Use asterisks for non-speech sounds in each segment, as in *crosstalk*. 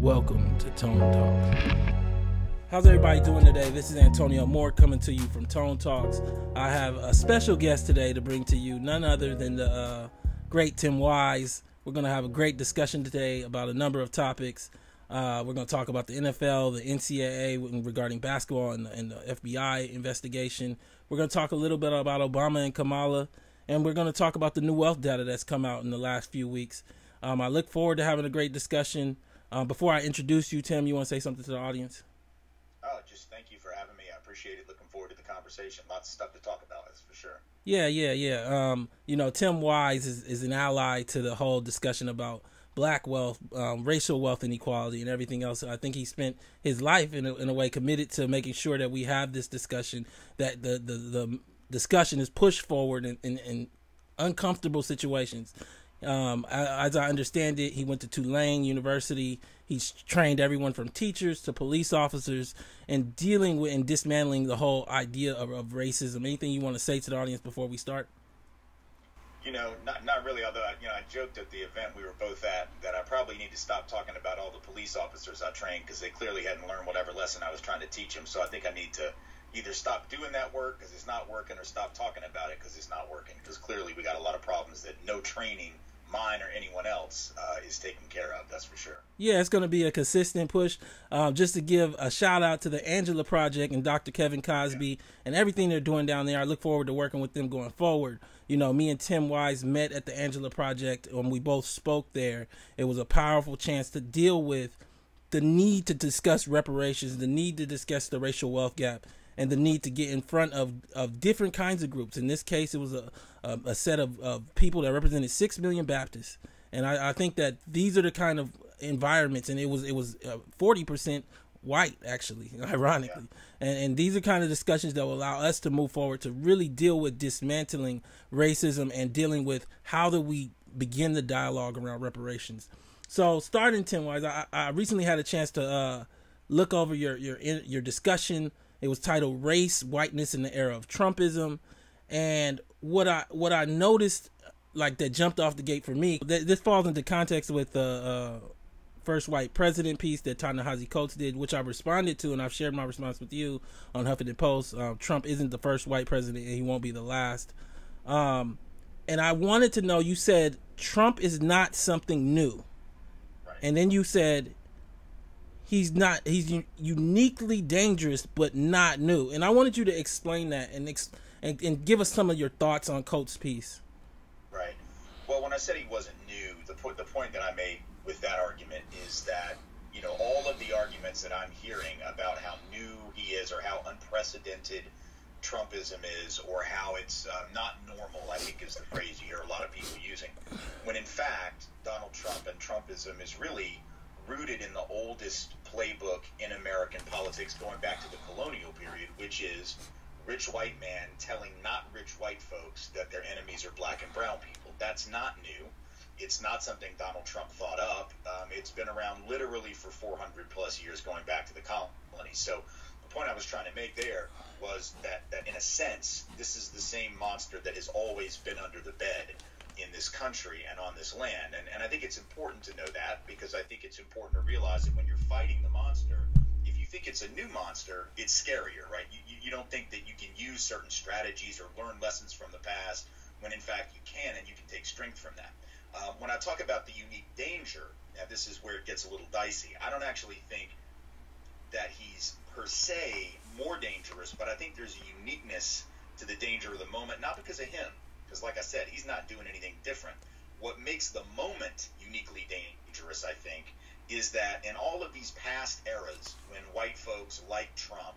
Welcome to Tone Talk. How's everybody doing today? This is Antonio Moore coming to you from Tone Talks. I have a special guest today to bring to you, none other than the uh, great Tim Wise. We're going to have a great discussion today about a number of topics. Uh, we're going to talk about the NFL, the NCAA regarding basketball, and the, and the FBI investigation. We're going to talk a little bit about Obama and Kamala, and we're going to talk about the new wealth data that's come out in the last few weeks. Um, I look forward to having a great discussion. Uh, before I introduce you, Tim, you want to say something to the audience? Oh, just thank you for having me. I appreciate it. Looking forward to the conversation. Lots of stuff to talk about, that's for sure. Yeah, yeah, yeah. Um, you know, Tim Wise is, is an ally to the whole discussion about black wealth, um, racial wealth inequality, and everything else. I think he spent his life in a, in a way committed to making sure that we have this discussion, that the the, the discussion is pushed forward in, in, in uncomfortable situations. Um, as I understand it, he went to Tulane University. He's trained everyone from teachers to police officers and dealing with and dismantling the whole idea of, of racism. Anything you want to say to the audience before we start? You know, not not really. Although I, you know, I joked at the event we were both at that I probably need to stop talking about all the police officers I trained because they clearly hadn't learned whatever lesson I was trying to teach them. So I think I need to either stop doing that work because it's not working, or stop talking about it because it's not working. Because clearly we got a lot of problems that no training mine or anyone else uh, is taken care of. That's for sure. Yeah, it's going to be a consistent push. Um, just to give a shout out to the Angela Project and Dr. Kevin Cosby yeah. and everything they're doing down there. I look forward to working with them going forward. You know, me and Tim Wise met at the Angela Project when we both spoke there. It was a powerful chance to deal with the need to discuss reparations, the need to discuss the racial wealth gap, and the need to get in front of, of different kinds of groups. In this case, it was a, a, a set of, of people that represented six million Baptists, and I, I, think that these are the kind of environments, and it was it was uh, forty uh, percent white actually, *laughs* ironically, yeah. and and these are kind of discussions that will allow us to move forward to really deal with dismantling racism and dealing with how do we begin the dialogue around reparations. So starting Tim Wise, I, I recently had a chance to uh, look over your your your discussion it was titled "Race, Whiteness in the Era of Trumpism," and what I what I noticed, like that jumped off the gate for me. this falls into context with the uh, first white president piece that Ta-Nehisi Coates did, which I responded to, and I've shared my response with you on Huffington Post. Um, Trump isn't the first white president, and he won't be the last. Um, and I wanted to know. You said Trump is not something new, right. and then you said he's not he's uniquely dangerous but not new and i wanted you to explain that and, ex- and and give us some of your thoughts on coates piece. Right. Well when i said he wasn't new the point the point that i made with that argument is that you know all of the arguments that i'm hearing about how new he is or how unprecedented trumpism is or how it's uh, not normal i think is the phrase you hear a lot of people using when in fact donald trump and trumpism is really rooted in the oldest playbook in American politics going back to the colonial period, which is rich white man telling not rich white folks that their enemies are black and brown people. That's not new. It's not something Donald Trump thought up. Um, it's been around literally for 400 plus years going back to the colonies. So the point I was trying to make there was that, that in a sense, this is the same monster that has always been under the bed in this country and on this land. And, and I think it's important to know that because I think it's important to realize that when you're fighting the monster, think it's a new monster, it's scarier, right? You, you, don't think that you can use certain strategies or learn lessons from the past when in fact you can and you can take strength from that. Uh, when I talk about the unique danger, now this is where it gets a little dicey. I don't actually think that he's per se more dangerous, but I think there's a uniqueness to the danger of the moment, not because of him, because, like I said, he's not doing anything different. What makes the moment uniquely dangerous, I think, is that in all of these past eras, when white folks like Trump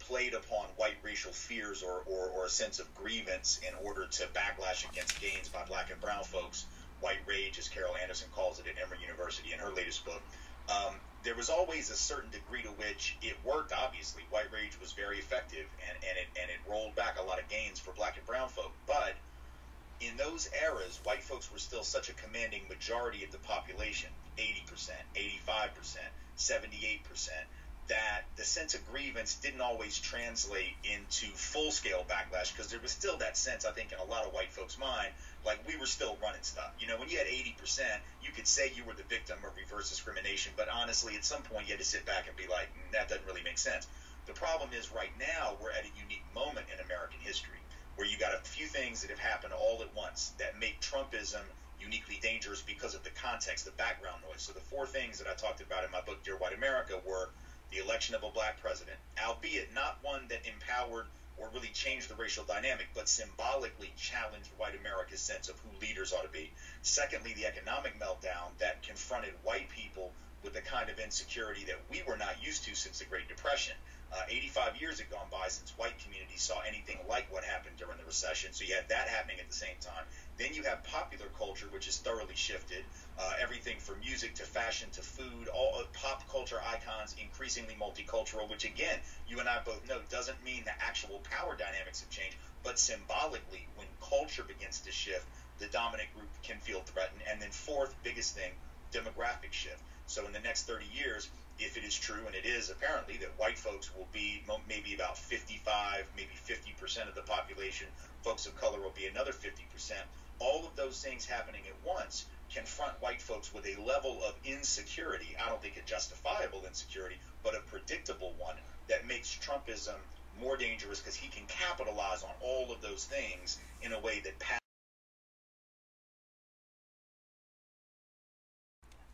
played upon white racial fears or, or, or a sense of grievance in order to backlash against gains by black and brown folks, white rage, as Carol Anderson calls it at Emory University in her latest book, um, there was always a certain degree to which it worked. Obviously, white rage was very effective, and, and it and it rolled back a lot of gains for black and brown folk. But in those eras, white folks were still such a commanding majority of the population 80%, 85%, 78% that the sense of grievance didn't always translate into full scale backlash because there was still that sense, I think, in a lot of white folks' mind, like we were still running stuff. You know, when you had 80%, you could say you were the victim of reverse discrimination, but honestly, at some point, you had to sit back and be like, mm, that doesn't really make sense. The problem is right now we're at a unique moment in American history where you got a few things that have happened all at once that make Trumpism uniquely dangerous because of the context, the background noise. So the four things that I talked about in my book, Dear White America, were the election of a black president, albeit not one that empowered or really changed the racial dynamic, but symbolically challenged white America's sense of who leaders ought to be. Secondly, the economic meltdown that confronted white people with the kind of insecurity that we were not used to since the Great Depression. Uh, 85 years had gone by since white communities saw anything like what happened during the recession. So you had that happening at the same time. Then you have popular culture, which has thoroughly shifted. Uh, everything from music to fashion to food, all uh, pop culture icons, increasingly multicultural, which again, you and I both know doesn't mean the actual power dynamics have changed, but symbolically, when culture begins to shift, the dominant group can feel threatened. And then, fourth biggest thing, demographic shift. So in the next 30 years, if it is true, and it is apparently, that white folks will be maybe about 55, maybe 50% of the population, folks of color will be another 50%. All of those things happening at once confront white folks with a level of insecurity. I don't think a justifiable insecurity, but a predictable one that makes Trumpism more dangerous because he can capitalize on all of those things in a way that.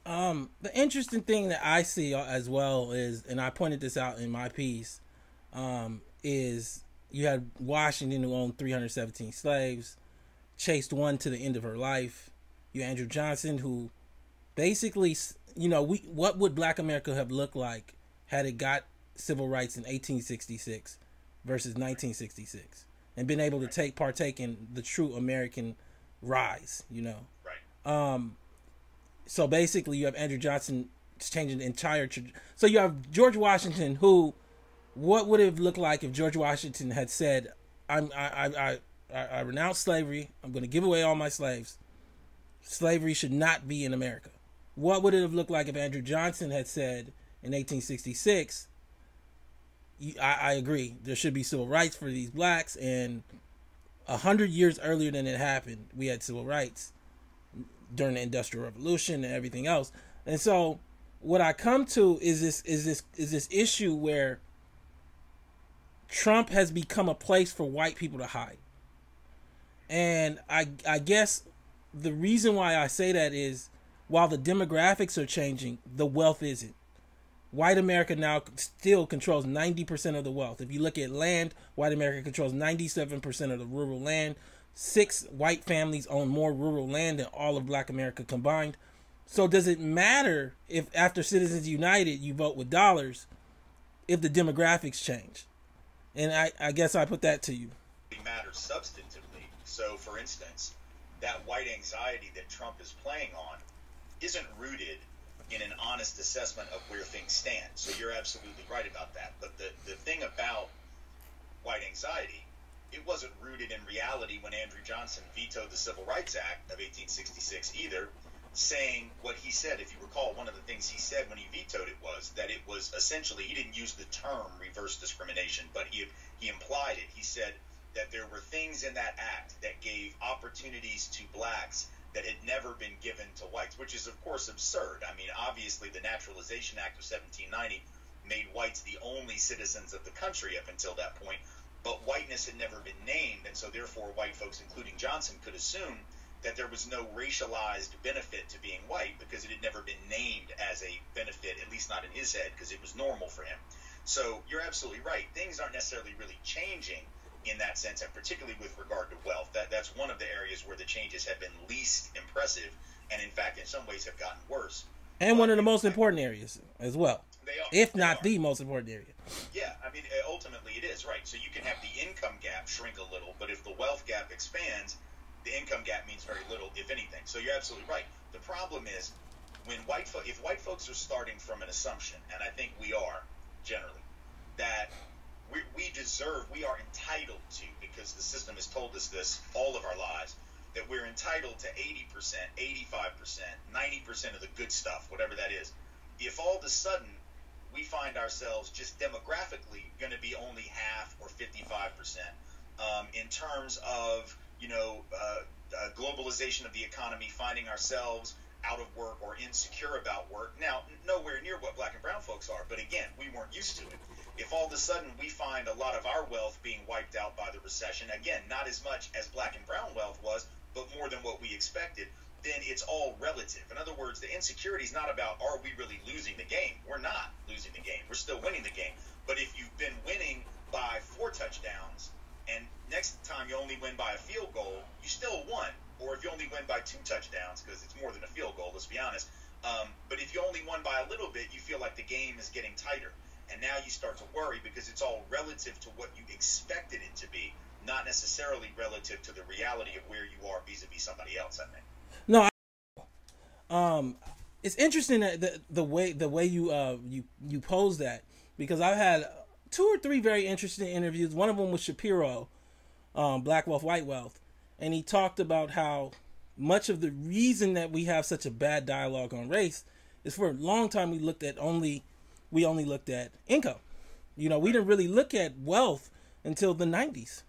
Um, the interesting thing that I see as well is, and I pointed this out in my piece, um, is you had Washington who owned 317 slaves, chased one to the end of her life. You Andrew Johnson who basically, you know, we what would Black America have looked like had it got civil rights in 1866 versus 1966, and been able to take partake in the true American rise. You know, right. Um, so basically, you have Andrew Johnson changing the entire. Tra- so you have George Washington, who, what would it have looked like if George Washington had said, "I'm I I I, I renounce slavery. I'm going to give away all my slaves. Slavery should not be in America." What would it have looked like if Andrew Johnson had said in 1866? I, I agree. There should be civil rights for these blacks, and a hundred years earlier than it happened, we had civil rights during the industrial revolution and everything else. And so what I come to is this is this is this issue where Trump has become a place for white people to hide. And I I guess the reason why I say that is while the demographics are changing, the wealth isn't. White America now still controls 90% of the wealth. If you look at land, white America controls 97% of the rural land six white families own more rural land than all of black America combined. So does it matter if after Citizens United you vote with dollars if the demographics change? And I, I guess I put that to you. It matters substantively. So for instance, that white anxiety that Trump is playing on isn't rooted in an honest assessment of where things stand. So you're absolutely right about that. But the, the thing about white anxiety it wasn't rooted in reality when Andrew Johnson vetoed the Civil Rights Act of 1866 either, saying what he said. If you recall, one of the things he said when he vetoed it was that it was essentially he didn't use the term reverse discrimination, but he he implied it. He said that there were things in that act that gave opportunities to blacks that had never been given to whites, which is of course absurd. I mean, obviously the Naturalization Act of 1790 made whites the only citizens of the country up until that point but whiteness had never been named, and so therefore white folks, including Johnson, could assume that there was no racialized benefit to being white because it had never been named as a benefit, at least not in his head, because it was normal for him. So you're absolutely right. Things aren't necessarily really changing in that sense, and particularly with regard to wealth. That that's one of the areas where the changes have been least impressive, and in fact, in some ways, have gotten worse. And but one of the most important areas as well. They are, if they not are. the most important area. Yeah, I mean, uh, ultimately it is right. So you can have the income gap shrink a little, but if the wealth gap expands, the income gap means very little, if anything. So you're absolutely right. The problem is when white fo- if white folks are starting from an assumption, and I think we are generally, that we, we deserve, we are entitled to, because the system has told us this all of our lives, that we're entitled to 80%, 85%, 90% of the good stuff, whatever that is. If all of a sudden we find ourselves just demographically going to be only half or 55% um, in terms of you know uh, uh, globalization of the economy, finding ourselves out of work or insecure about work. Now, nowhere near what black and brown folks are, but again, we weren't used to it. If all of a sudden we find a lot of our wealth being wiped out by the recession, again, not as much as black and brown wealth was, but more than what we expected, then it's all relative. In other words, the insecurity is not about are we really losing the game? We're not losing the game. We're still winning the game. But if you've been winning by four touchdowns and next time you only win by a field goal, you still won. Or if you only win by two touchdowns, because it's more than a field goal, let's be honest. Um, but if you only won by a little bit, you feel like the game is getting tighter. And now you start to worry because it's all relative to what you expected it to be, not necessarily relative to the reality of where you are vis-a-vis somebody else. I think. Um, it's interesting that the, the way the way you uh you you pose that because I've had two or three very interesting interviews. One of them was Shapiro, um, Black Wealth, White Wealth, and he talked about how much of the reason that we have such a bad dialogue on race is for a long time we looked at only we only looked at income. You know, we didn't really look at wealth until the 90s.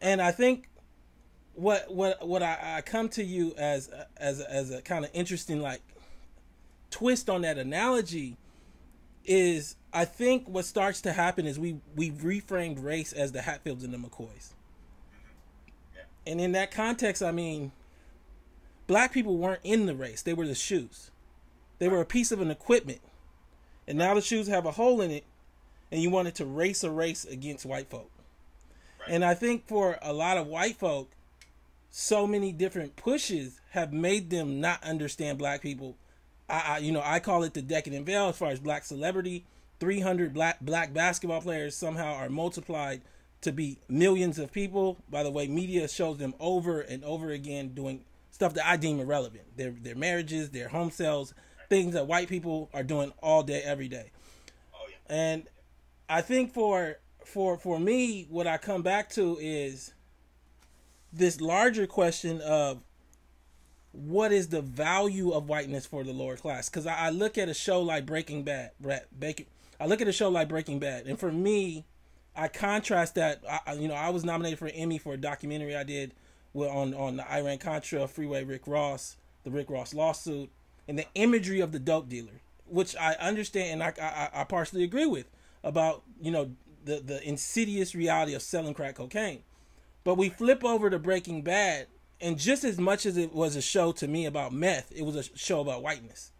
And I think what what what I, I come to you as as as a kind of interesting like twist on that analogy is I think what starts to happen is we we reframed race as the Hatfields and the McCoys. And in that context, I mean, black people weren't in the race; they were the shoes. They were a piece of an equipment, and now the shoes have a hole in it, and you wanted to race a race against white folk. Right. And I think for a lot of white folk, so many different pushes have made them not understand black people. I, I you know I call it the decadent veil as far as black celebrity 300 black black basketball players somehow are multiplied to be millions of people. By the way, media shows them over and over again doing stuff that I deem irrelevant. Their their marriages, their home sales, things that white people are doing all day, every day. Oh, yeah. And I think for for for me, what I come back to is this larger question of what is the value of whiteness for the lower class? Because I, I, look at a show like Breaking Bad, Bacon, I look at a show like Breaking Bad, and for me, I contrast that. I, you know, I was nominated for an Emmy for a documentary I did on on the Iran Contra Freeway Rick Ross, the Rick Ross lawsuit, and the imagery of the dope dealer, which I understand and I I, I partially agree with about you know the the insidious reality of selling crack cocaine. But we flip over to Breaking Bad, and just as much as it was a show to me about meth, it was a show about whiteness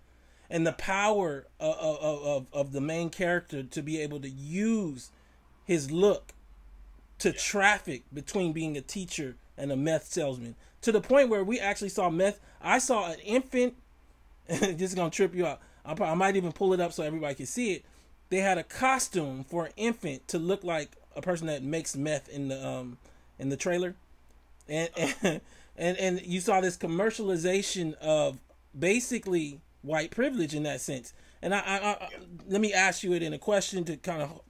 and the power of, of, of, of the main character to be able to use his look to yeah. traffic between being a teacher and a meth salesman to the point where we actually saw meth. I saw an infant. *laughs* this is gonna trip you out. I, might even pull it up so everybody can see it. They had a costume for an infant to look like a person that makes meth in the um in the trailer, *laughs* and and and, you saw this commercialization of basically white privilege in that sense. And I, I, I let me ask you it in a question to kind of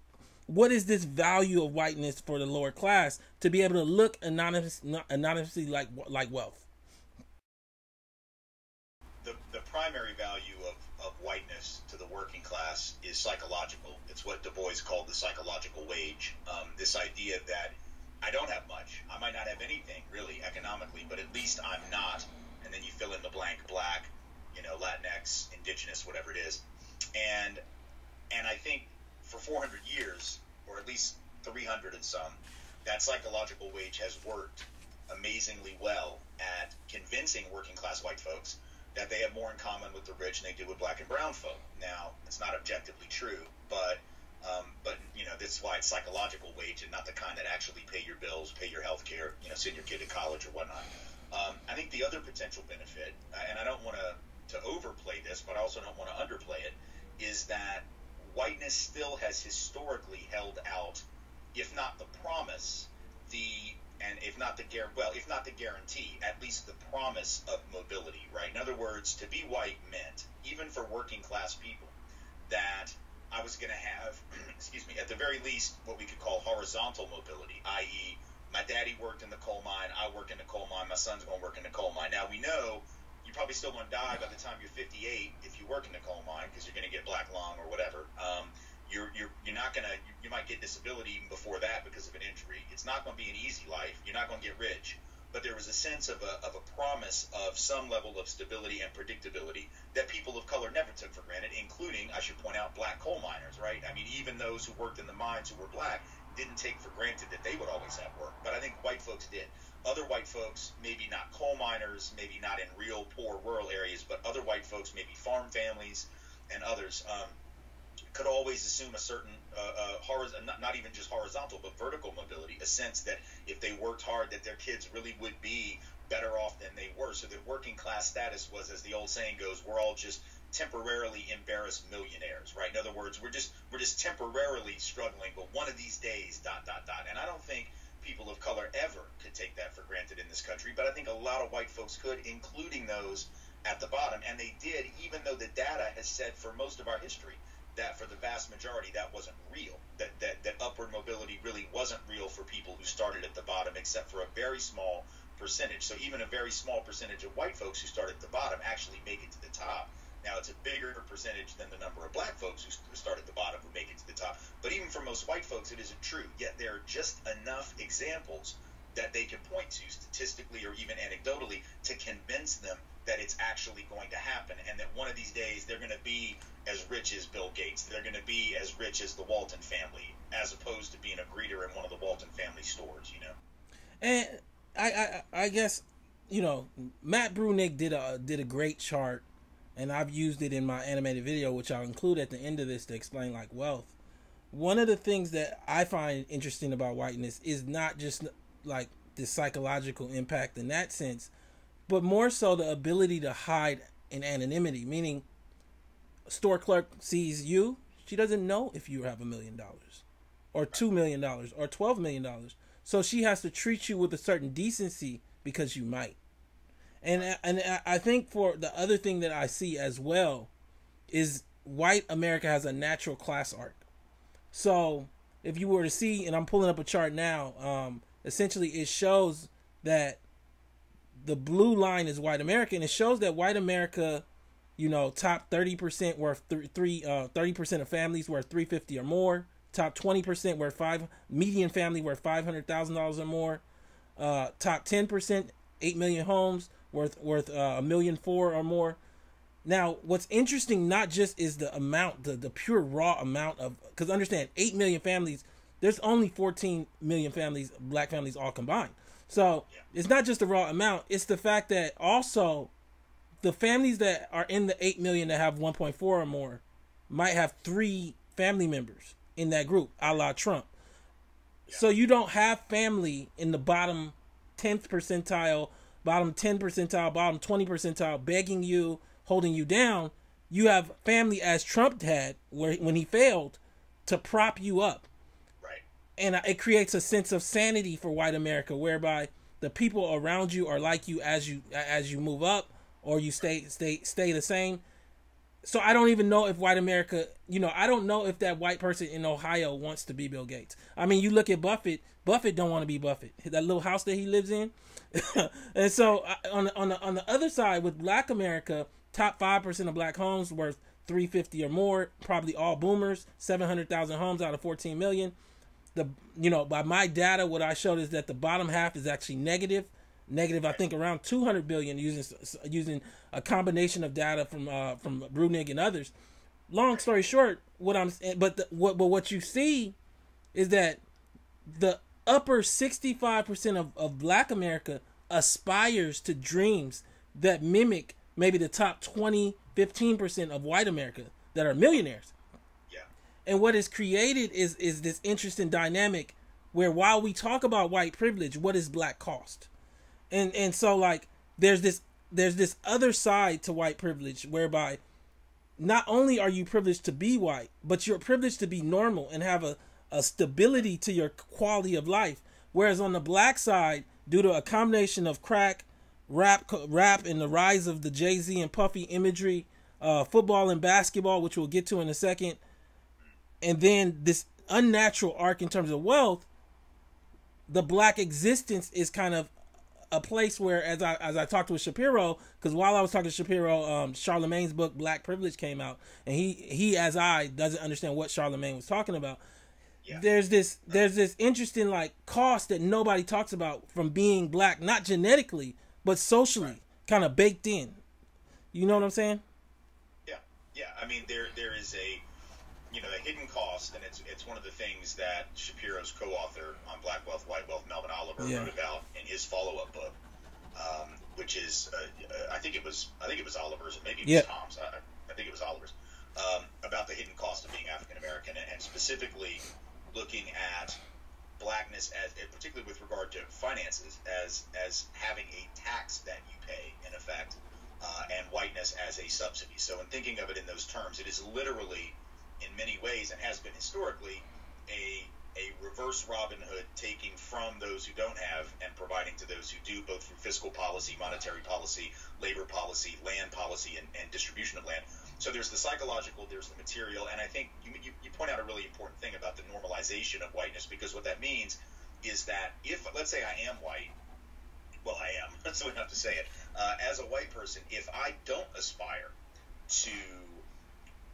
what is this value of whiteness for the lower class to be able to look anonymous, anonymously like like wealth? The, the primary value of, of whiteness to the working class is psychological. It's what Du Bois called the psychological wage. Um, this idea that I don't have much. I might not have anything really economically, but at least I'm not. And then you fill in the blank black you know, Latinx, indigenous, whatever it is. And and I think for 400 years, or at least 300 and some, that psychological wage has worked amazingly well at convincing working class white folks that they have more in common with the rich than they do with black and brown folk. Now, it's not objectively true, but um, but you know this is why it's psychological wage and not the kind that actually pay your bills, pay your health care, you know, send your kid to college or whatnot. Um, I think the other potential benefit, and I don't want to to overplay this, but I also don't want to underplay it, is that whiteness still has historically held out, if not the promise, the and if not the well, if not the guarantee, at least the promise of mobility, right? In other words, to be white meant, even for working class people, that I was going to have, *clears throat* excuse me, at the very least, what we could call horizontal mobility, i.e., my daddy worked in the coal mine, I work in the coal mine, my son's going to work in the coal mine. Now we know you're probably still going to die by the time you're 58 if you work in the coal mine because you're going to get black lung or whatever. Um, you're, you're, you're not going to, you might get disability even before that because of an injury. It's not going to be an easy life. You're not going to get rich. But there was a sense of a, of a promise of some level of stability and predictability that people of color never took for granted, including, I should point out, black coal miners, right? I mean, even those who worked in the mines who were black didn't take for granted that they would always have work, but I think white folks did. Other white folks, maybe not coal miners, maybe not in real poor rural areas, but other white folks, maybe farm families and others, um, could always assume a certain uh, uh, horizontal, not, not even just horizontal, but vertical mobility, a sense that if they worked hard, that their kids really would be better off than they were. So that working class status was, as the old saying goes, we're all just temporarily embarrassed millionaires, right? In other words, we're just we're just temporarily struggling, but one of these days, dot dot dot. And I don't think people of color ever could take that for granted in this country, but I think a lot of white folks could, including those at the bottom, and they did, even though the data has said for most of our history that for the vast majority that wasn't real. That, that that upward mobility really wasn't real for people who started at the bottom, except for a very small percentage. So even a very small percentage of white folks who start at the bottom actually make it to the top. Now it's a bigger percentage than the number of black folks who start at the bottom who make it to the top. But even for most white folks, it isn't true. Yet there are just enough examples that they can point to statistically or even anecdotally to convince them that it's actually going to happen and that one of these days they're going to be as rich as Bill Gates. They're going to be as rich as the Walton family as opposed to being a greeter in one of the Walton family stores, you know. And I I, I guess you know Matt Bruenig did a did a great chart and I've used it in my animated video which I'll include at the end of this to explain like wealth. One of the things that I find interesting about whiteness is not just like the psychological impact in that sense, but more so the ability to hide in anonymity, meaning a store clerk sees you, she doesn't know if you have a million dollars or two million dollars or twelve million dollars. So she has to treat you with a certain decency because you might. And and I think for the other thing that I see as well is white America has a natural class arc. So if you were to see, and I'm pulling up a chart now, um, essentially it shows that the blue line is white America, and it shows that white America, you know, top thirty percent worth th- three uh percent of families worth three fifty or more. Top twenty percent worth five median family worth five hundred thousand dollars or more. Uh, top ten percent eight million homes worth worth uh, a million four or more. Now, what's interesting not just is the amount, the the pure raw amount of, because understand, eight million families. There's only 14 million families, black families, all combined. So it's not just the raw amount; it's the fact that also the families that are in the eight million that have 1.4 or more might have three family members in that group, a la Trump. So you don't have family in the bottom 10th percentile, bottom 10 percentile, bottom 20 percentile begging you, holding you down. You have family as Trump had where when he failed to prop you up and it creates a sense of sanity for white America, whereby the people around you are like you as you as you move up, or you stay stay stay the same. So I don't even know if white America, you know, I don't know if that white person in Ohio wants to be Bill Gates. I mean, you look at Buffett. Buffett don't want to be Buffett. That little house that he lives in, *laughs* and so on the, on the on the other side with Black America, top five percent of black homes worth three fifty or more, probably all boomers, seven hundred thousand homes out of fourteen million the you know by my data what i showed is that the bottom half is actually negative. Negative i think around 200 billion using using a combination of data from uh from Bruenig and others. Long story short what i'm but the, what but what you see is that the upper 65% of, of black america aspires to dreams that mimic maybe the top 20 15% of white america that are millionaires and what is created is is this interesting dynamic where while we talk about white privilege, what is black cost? And and so like there's this there's this other side to white privilege whereby not only are you privileged to be white, but you're privileged to be normal and have a, a stability to your quality of life. Whereas on the black side, due to a combination of crack, rap, rap, and the rise of the Jay Z and Puffy imagery, uh, football and basketball, which we'll get to in a second, and then this unnatural arc in terms of wealth, the black existence is kind of a place where, as I as I talked with Shapiro, because while I was talking to Shapiro, um, Charlemagne's book Black Privilege came out, and he he as I doesn't understand what Charlemagne was talking about. Yeah. there's this there's this interesting like cost that nobody talks about from being black, not genetically but socially, kind of baked in. You know what I'm saying? Yeah, yeah. I mean, there there is a you know a hidden cost, and it's it's one of the things that Shapiro's co-author on Black Wealth, White Wealth, Melvin Oliver, Yeah. wrote about in his follow-up book, um, which is uh, uh, I think it was I think it was Oliver's, or maybe it was Yeah. Tom's. I, I think it was Oliver's um, about the hidden cost of being African American, and, and specifically looking at blackness as particularly with regard to finances as as having a tax that you pay in effect uh, and whiteness as a subsidy so in thinking of it in those terms it is literally in many ways and has been historically a a reverse Robin Hood taking from those who don't have and providing to those who do, both through fiscal policy, monetary policy, labor policy, land policy, and, and distribution of land. So there's the psychological, there's the material, and I think you, you, you point out a really important thing about the normalization of whiteness because what that means is that if, let's say I am white, well, I am, so we have to say it, uh, as a white person, if I don't aspire to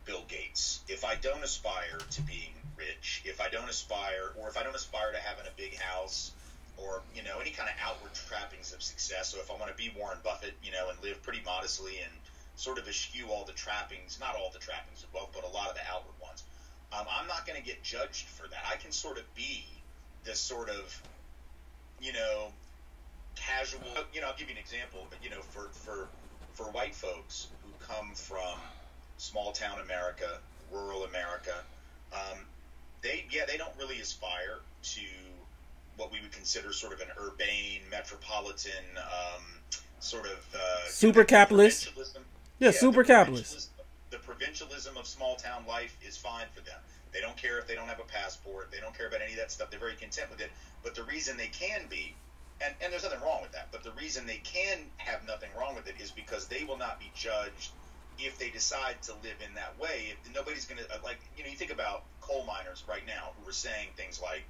Bill Gates, if I don't aspire to being rich, if I don't aspire, or if I don't aspire to having a big house, or you know any kind of outward trappings of success. So if I want to be Warren Buffett, you know, and live pretty modestly and sort of eschew all the trappings, not all the trappings of wealth, but a lot of the outward ones, um, I'm not going to get judged for that. I can sort of be this sort of, you know, casual. You know, I'll give you an example. But you know, for for for white folks who come from small town America, rural America, um, they yeah they don't really aspire to what we would consider sort of an urbane, metropolitan, um, sort of uh, Super capitalist. Yeah, the super capitalist. The provincialism of small town life is fine for them. They don't care if they don't have a passport. They don't care about any of that stuff. They're very content with it. But the reason they can be, and, and there's nothing wrong with that, but the reason they can have nothing wrong with it is because they will not be judged if they decide to live in that way. If nobody's going to, like, you know, you think about coal miners right now who are saying things like,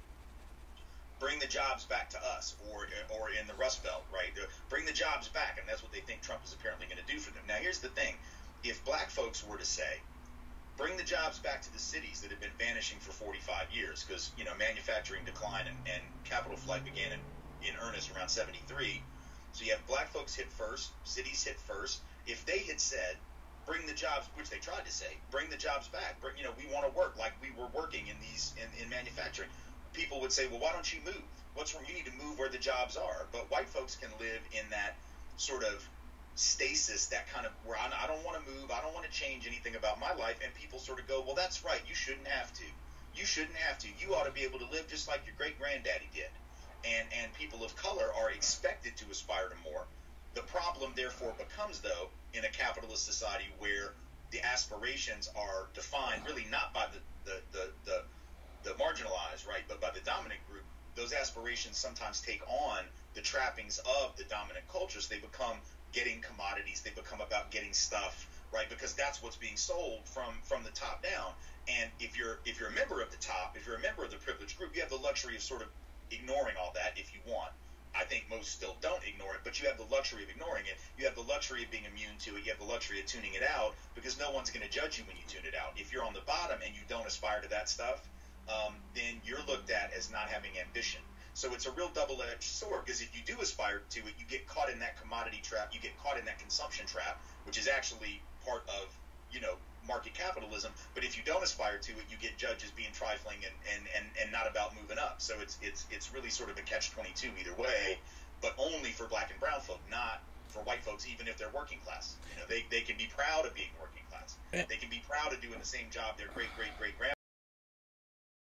bring the jobs back to us, or or in the Rust Belt, right? Uh, Bring the jobs back, and that's what they think Trump is apparently going to do for them. Now, here's the thing: if black folks were to say, bring the jobs back to the cities that have been vanishing for 45 years, because you know manufacturing decline and, and capital flight began in, in earnest around 73. So you have black folks hit first, cities hit first. If they had said, bring the jobs, which they tried to say, bring the jobs back. Bring, you know, we want to work like we were working in these in, in manufacturing. People would say, well, why don't you move? What's wrong? You need to move where the jobs are. But white folks can live in that sort of stasis, that kind of where I, don't want to move, I don't want to change anything about my life, and people sort of go, well, that's right, you shouldn't have to. You shouldn't have to. You ought to be able to live just like your great granddaddy did. And and people of color are expected to aspire to more. The problem, therefore, becomes though in a capitalist society where the aspirations are defined really not by the the, the, the the marginalized, right, but by the dominant group, those aspirations sometimes take on the trappings of the dominant cultures. They become getting commodities. They become about getting stuff, right? Because that's what's being sold from from the top down. And if you're if you're a member of the top, if you're a member of the privileged group, you have the luxury of sort of ignoring all that if you want. I think most still don't ignore it, but you have the luxury of ignoring it. You have the luxury of being immune to it. You have the luxury of tuning it out because no one's going to judge you when you tune it out. If you're on the bottom and you don't aspire to that stuff, um, then you're looked at as not having ambition. So it's a real double-edged sword because if you do aspire to it, you get caught in that commodity trap. You get caught in that consumption trap, which is actually part of you know market capitalism. But if you don't aspire to it, you get judged as being trifling and, and, and, and not about moving up. So it's it's it's really sort of a catch-22 either way, but only for black and brown folk, not for white folks, even if they're working class. You know, they, they can be proud of being working class. They can be proud of doing the same job their great great great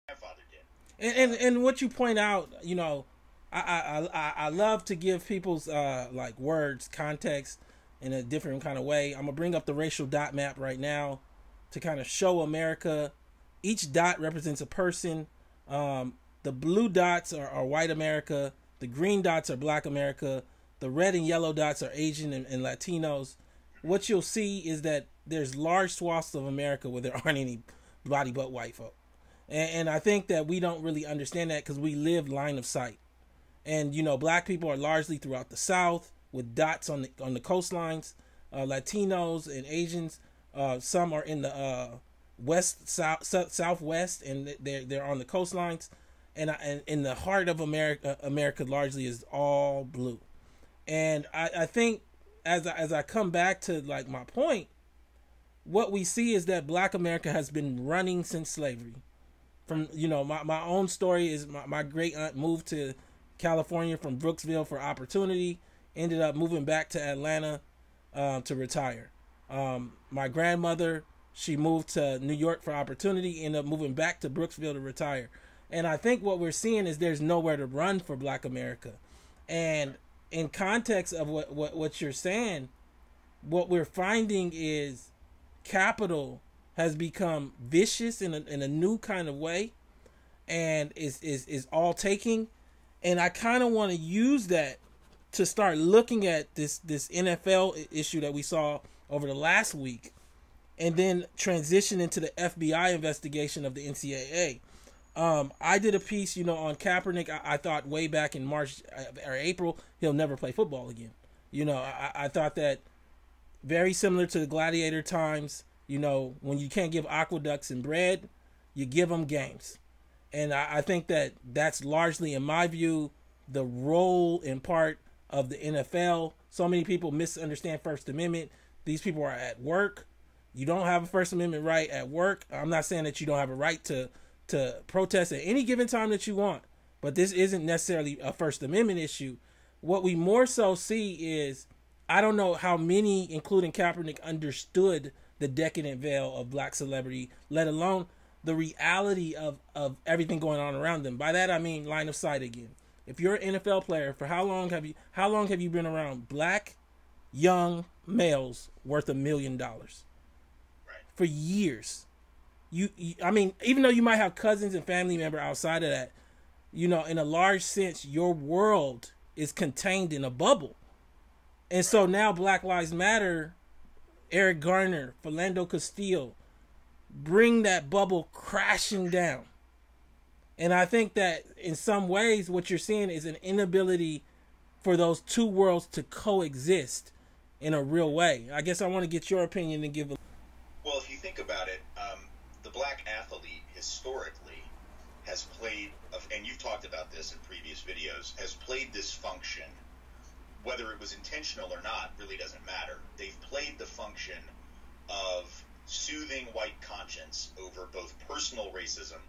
grandfather did. and, and and what you point out, you know, I I I, I love to give people's uh like words context in a different kind of way. I'm gonna bring up the racial dot map right now to kind of show America. Each dot represents a person. Um, the blue dots are, are white America. The green dots are black America. The red and yellow dots are Asian and, and Latinos. What you'll see is that there's large swaths of America where there *laughs* aren't any body but white folk and, and I think that we don't really understand that because we live line of sight, and you know, black people are largely throughout the South with dots on the on the coastlines. Uh, Latinos and Asians, uh, some are in the uh, west south, south southwest and they're they're on the coastlines and and in the heart of America America largely is all blue. And I, I think as I, as I come back to like my point, what we see is that Black America has been running since slavery. From you know my, my own story is my, my great aunt moved to California from Brooksville for opportunity, ended up moving back to Atlanta uh, to retire. Um, my grandmother she moved to New York for opportunity, ended up moving back to Brooksville to retire. And I think what we're seeing is there's nowhere to run for Black America. And in context of what, what, what you're saying, what we're finding is capital has become vicious in a, in a new kind of way and is, is, is all taking. And I kind of want to use that to start looking at this, this NFL issue that we saw over the last week and then transition into the FBI investigation of the NCAA. Um, I did a piece, you know, on Kaepernick. I, I, thought way back in March uh, or April he'll never play football again. You know, I, I thought that very similar to the gladiator times. You know, when you can't give aqueducts and bread, you give them games, and I, I think that that's largely, in my view, the role in part of the NFL. So many people misunderstand First Amendment. These people are at work. You don't have a First Amendment right at work. I'm not saying that you don't have a right to to protest at any given time that you want, but this isn't necessarily a First Amendment issue. What we more so see is I don't know how many, including Kaepernick, understood the decadent veil of black celebrity, let alone the reality of, of everything going on around them. By that I mean line of sight again. If you're an NFL player, for how long have you how long have you been around black young males worth a million dollars? For years you, you, I mean, even though you might have cousins and family member outside of that, you know, in a large sense, your world is contained in a bubble. And so now Black Lives Matter, Eric Garner, Philando Castile, bring that bubble crashing down. And I think that in some ways, what you're seeing is an inability for those two worlds to coexist in a real way. I guess I want to get your opinion and give a. Well, if you think about it, um, the black athlete historically has played, and you've talked about this in previous videos, has played this function, whether it was intentional or not, really doesn't matter. They've played the function of soothing white conscience over both personal racism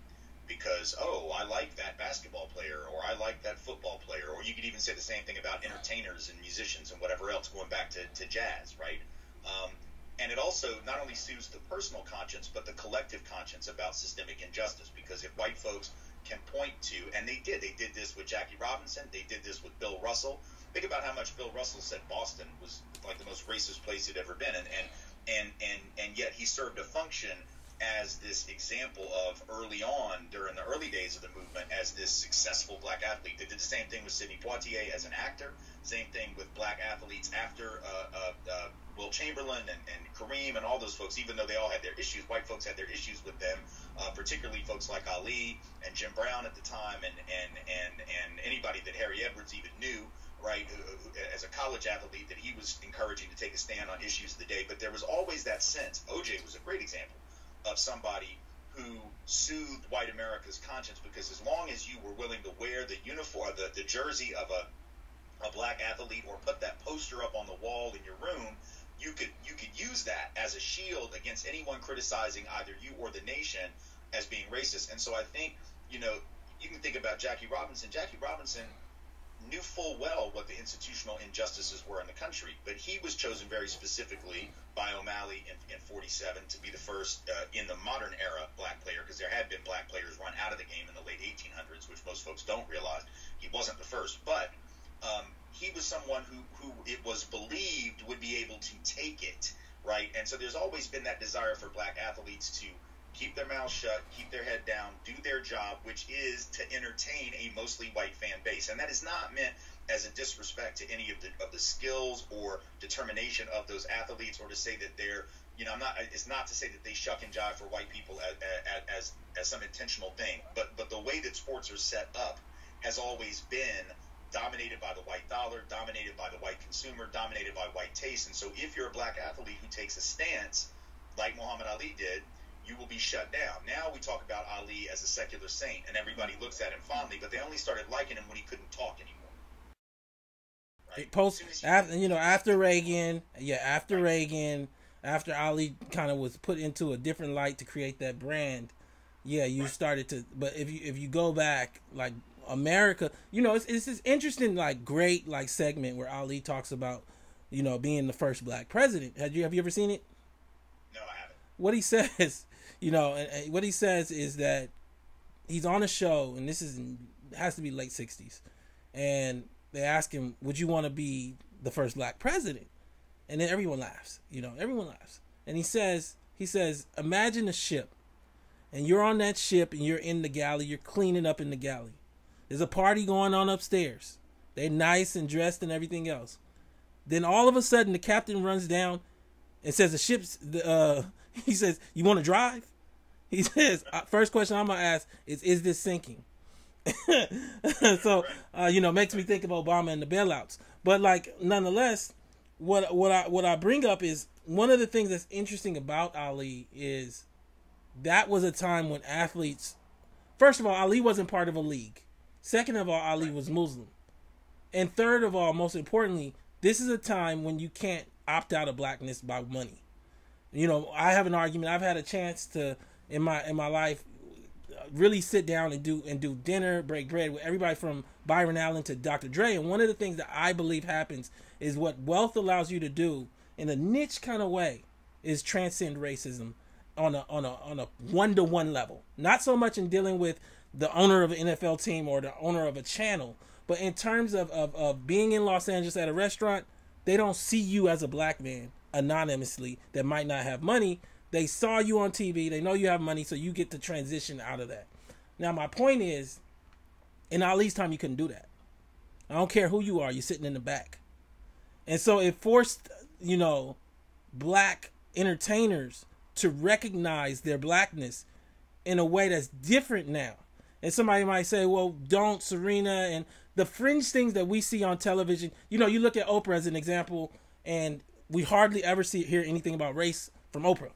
because oh I like that basketball player or I like that football player or you could even say the same thing about entertainers and musicians and whatever else going back to, to jazz right? Um, and it also not only soothes the personal conscience but the collective conscience about systemic injustice because if white folks can point to and they did they did this with Jackie Robinson they did this with Bill Russell. Think about how much Bill Russell said Boston was like the most racist place he'd ever been and and and and, and yet he served a function as this example of early on during the early days of the movement as this successful black athlete. They did the same thing with Sidney Poitier as an actor. Same thing with black athletes after uh, uh, uh, Wilt Chamberlain and, and Kareem and all those folks, even though they all had their issues, white folks had their issues with them, uh, particularly folks like Ali and Jim Brown at the time, and, and, and, and anybody that Harry Edwards even knew, right, as a college athlete, that he was encouraging to take a stand on issues of the day. But there was always that sense. OJ was a great example of somebody who soothed white America's conscience because as long as you were willing to wear the uniform, the, the jersey of a a black athlete or put that poster up on the wall in your room, you could you could use that as a shield against anyone criticizing either you or the nation as being racist. And so I think you know you can think about Jackie Robinson. Jackie Robinson knew full well what the institutional injustices were in the country, but he was chosen very specifically by O'Malley in, in 47 to be the first uh, in the modern era black player, because there had been black players run out of the game in the late 1800s, which most folks don't realize. He wasn't the first, but um, he was someone who, who it was believed would be able to take it, right? And so there's always been that desire for black athletes to keep their mouths shut, keep their head down, do their job, which is to entertain a mostly white fan base. And that is not meant as a disrespect to any of the of the skills or determination of those athletes, or to say that they're you know, I'm not. It's not to say that they shuck and jive for white people as, as as some intentional thing, but but the way that sports are set up has always been dominated by the white dollar, dominated by the white consumer, dominated by white taste. And so if you're a black athlete who takes a stance like Muhammad Ali did, you will be shut down. Now we talk about Ali as a secular saint, and everybody looks at him fondly, but they only started liking him when he couldn't talk anymore. Right? Post after you know after Reagan, yeah, after right. Reagan, after Ali kind of was put into a different light to create that brand, yeah, you right. started to. But if you if you go back, like America, you know, it's it's this interesting, like great like segment where Ali talks about, you know, being the first black president. Have you have you ever seen it? No, I haven't. What he *laughs* says, you know, and, and what he says is that he's on a show, and this is has to be late '60s, and they ask him, "Would you want to be the first black president?" And then everyone laughs. You know, everyone laughs, and he says, he says, "Imagine a ship." and you're on that ship and you're in the galley, you're cleaning up in the galley. There's a party going on upstairs. They're nice and dressed and everything else. Then all of a sudden, the captain runs down and says, "The ship's." Uh, *laughs* he says, "You want to drive?" He says, uh, first question I'm gonna ask is, "Is this sinking?" *laughs* so, uh, you know, makes me think of Obama and the bailouts. But like, nonetheless, what what I what I bring up is one of the things that's interesting about Ali is that was a time when athletes, first of all, Ali wasn't part of a league. Second of all, Ali was Muslim. And third of all, most importantly, this is a time when you can't opt out of blackness by money. You know, I have an argument. I've had a chance to in my in my life really sit down and do and do dinner, break bread with everybody from Byron Allen to Dr. Dre. And one of the things that I believe happens is what wealth allows you to do in a niche kind of way is transcend racism on a on a on a one to one level. Not so much in dealing with the owner of an NFL team or the owner of a channel, but in terms of, of, of being in Los Angeles at a restaurant, they don't see you as a black man anonymously that might not have money. They saw you on TV, they know you have money, so you get to transition out of that. Now my point is, in Ali's time you couldn't do that. I don't care who you are, you're sitting in the back. And so it forced, you know, black entertainers to recognize their blackness in a way that's different now. And somebody might say, well, don't Serena and the fringe things that we see on television. You know, you look at Oprah as an example, and we hardly ever see hear anything about race from Oprah.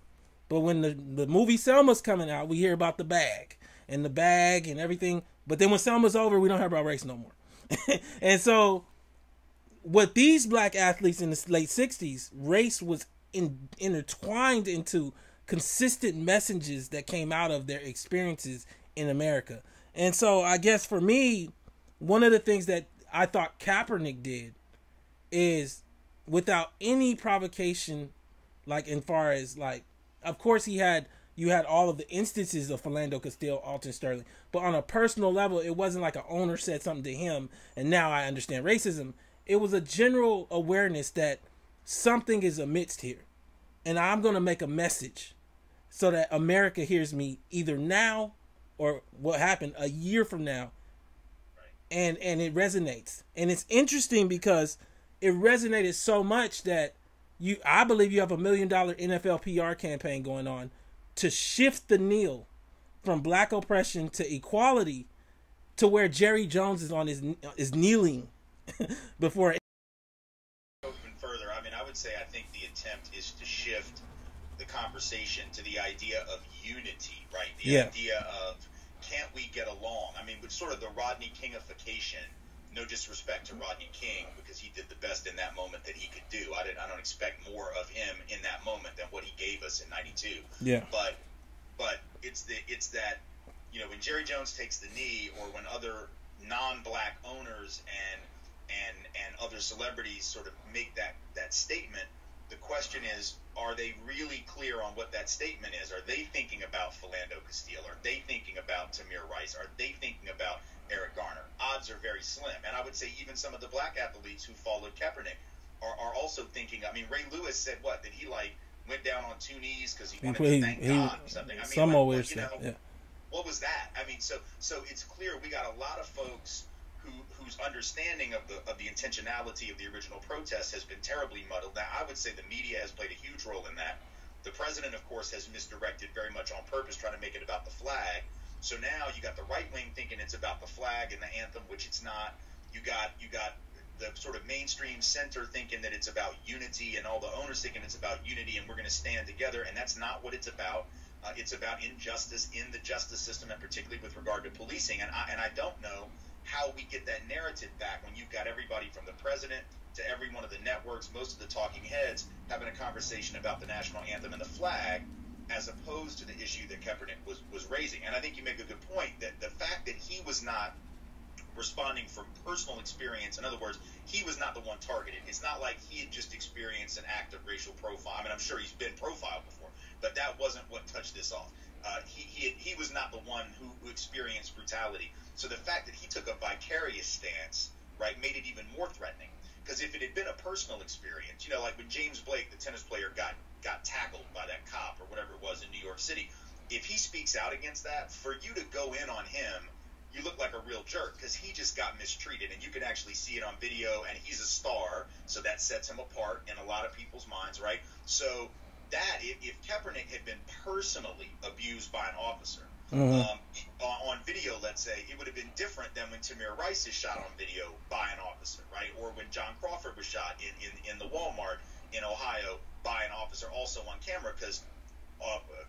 But when the, the movie Selma's coming out, we hear about the bag and the bag and everything. But then when Selma's over, we don't hear about race no more. *laughs* and so, what these black athletes in the late 60s, race was in, intertwined into consistent messages that came out of their experiences in America. And so I guess for me, one of the things that I thought Kaepernick did is without any provocation, like in far as like of course he had you had all of the instances of Philando Castile, Alton Sterling, but on a personal level, it wasn't like an owner said something to him and now I understand racism. It was a general awareness that something is amidst here, and I'm going to make a message so that America hears me either now or what happened a year from now. And and it resonates. And it's interesting because it resonated so much that you I believe you have a million dollar NFL PR campaign going on to shift the kneel from black oppression to equality to where Jerry Jones is on his is kneeling *laughs* before open further. I mean, I would say I think the attempt is to shift the conversation to the idea of unity, right? The yeah. idea of can't we get along? I mean, with sort of the Rodney Kingification. No disrespect to Rodney King because he did the best in that moment that he could do. I didn't. I don't expect more of him in that moment than what he gave us in '92. Yeah. But, but it's the it's that you know when Jerry Jones takes the knee or when other non-black owners and and and other celebrities sort of make that that statement the question is, are they really clear on what that statement is? Are they thinking about Philando Castile? Are they thinking about Tamir Rice? Are they thinking about Eric Garner? Odds are very slim. And I would say even some of the black athletes who followed Kaepernick are, are also thinking. I mean, Ray Lewis said what? That he like went down on two knees because he wanted he, to thank he, God or something. I mean, some like, always you know, yeah. what was that? I mean, so so it's clear we got a lot of folks who, whose understanding of the of the intentionality of the original protest has been terribly muddled. Now, I would say the media has played a huge role in that. The president, of course, has misdirected very much on purpose, trying to make it about the flag. So now you got the right wing thinking it's about the flag and the anthem, which it's not. You got you got the sort of mainstream center thinking that it's about unity, and all the owners thinking it's about unity, and we're going to stand together, and that's not what it's about. Uh, it's about injustice in the justice system, and particularly with regard to policing. And I, and I don't know how we get that narrative back when you've got everybody from the president to every one of the networks, most of the talking heads, having a conversation about the national anthem and the flag, as opposed to the issue that Kaepernick was, was raising. And I think you make a good point that the fact that he was not responding from personal experience, in other words, he was not the one targeted. It's not like he had just experienced an act of racial profile. I mean, I'm sure he's been profiled before, but that wasn't what touched this off. Uh, he, he, he was not the one who, who experienced brutality. So the fact that he took a vicarious stance, right, made it even more threatening. Because if it had been a personal experience, you know, like when James Blake, the tennis player, got got tackled by that cop or whatever it was in New York City, if he speaks out against that, for you to go in on him, you look like a real jerk because he just got mistreated, and you can actually see it on video, and he's a star, so that sets him apart in a lot of people's minds, right? So that if, if Kaepernick had been personally abused by an officer, Mm-hmm. Um, on video, let's say, it would have been different than when Tamir Rice is shot on video by an officer, right? Or when John Crawford was shot in, in, in the Walmart Ohio by an officer also on camera because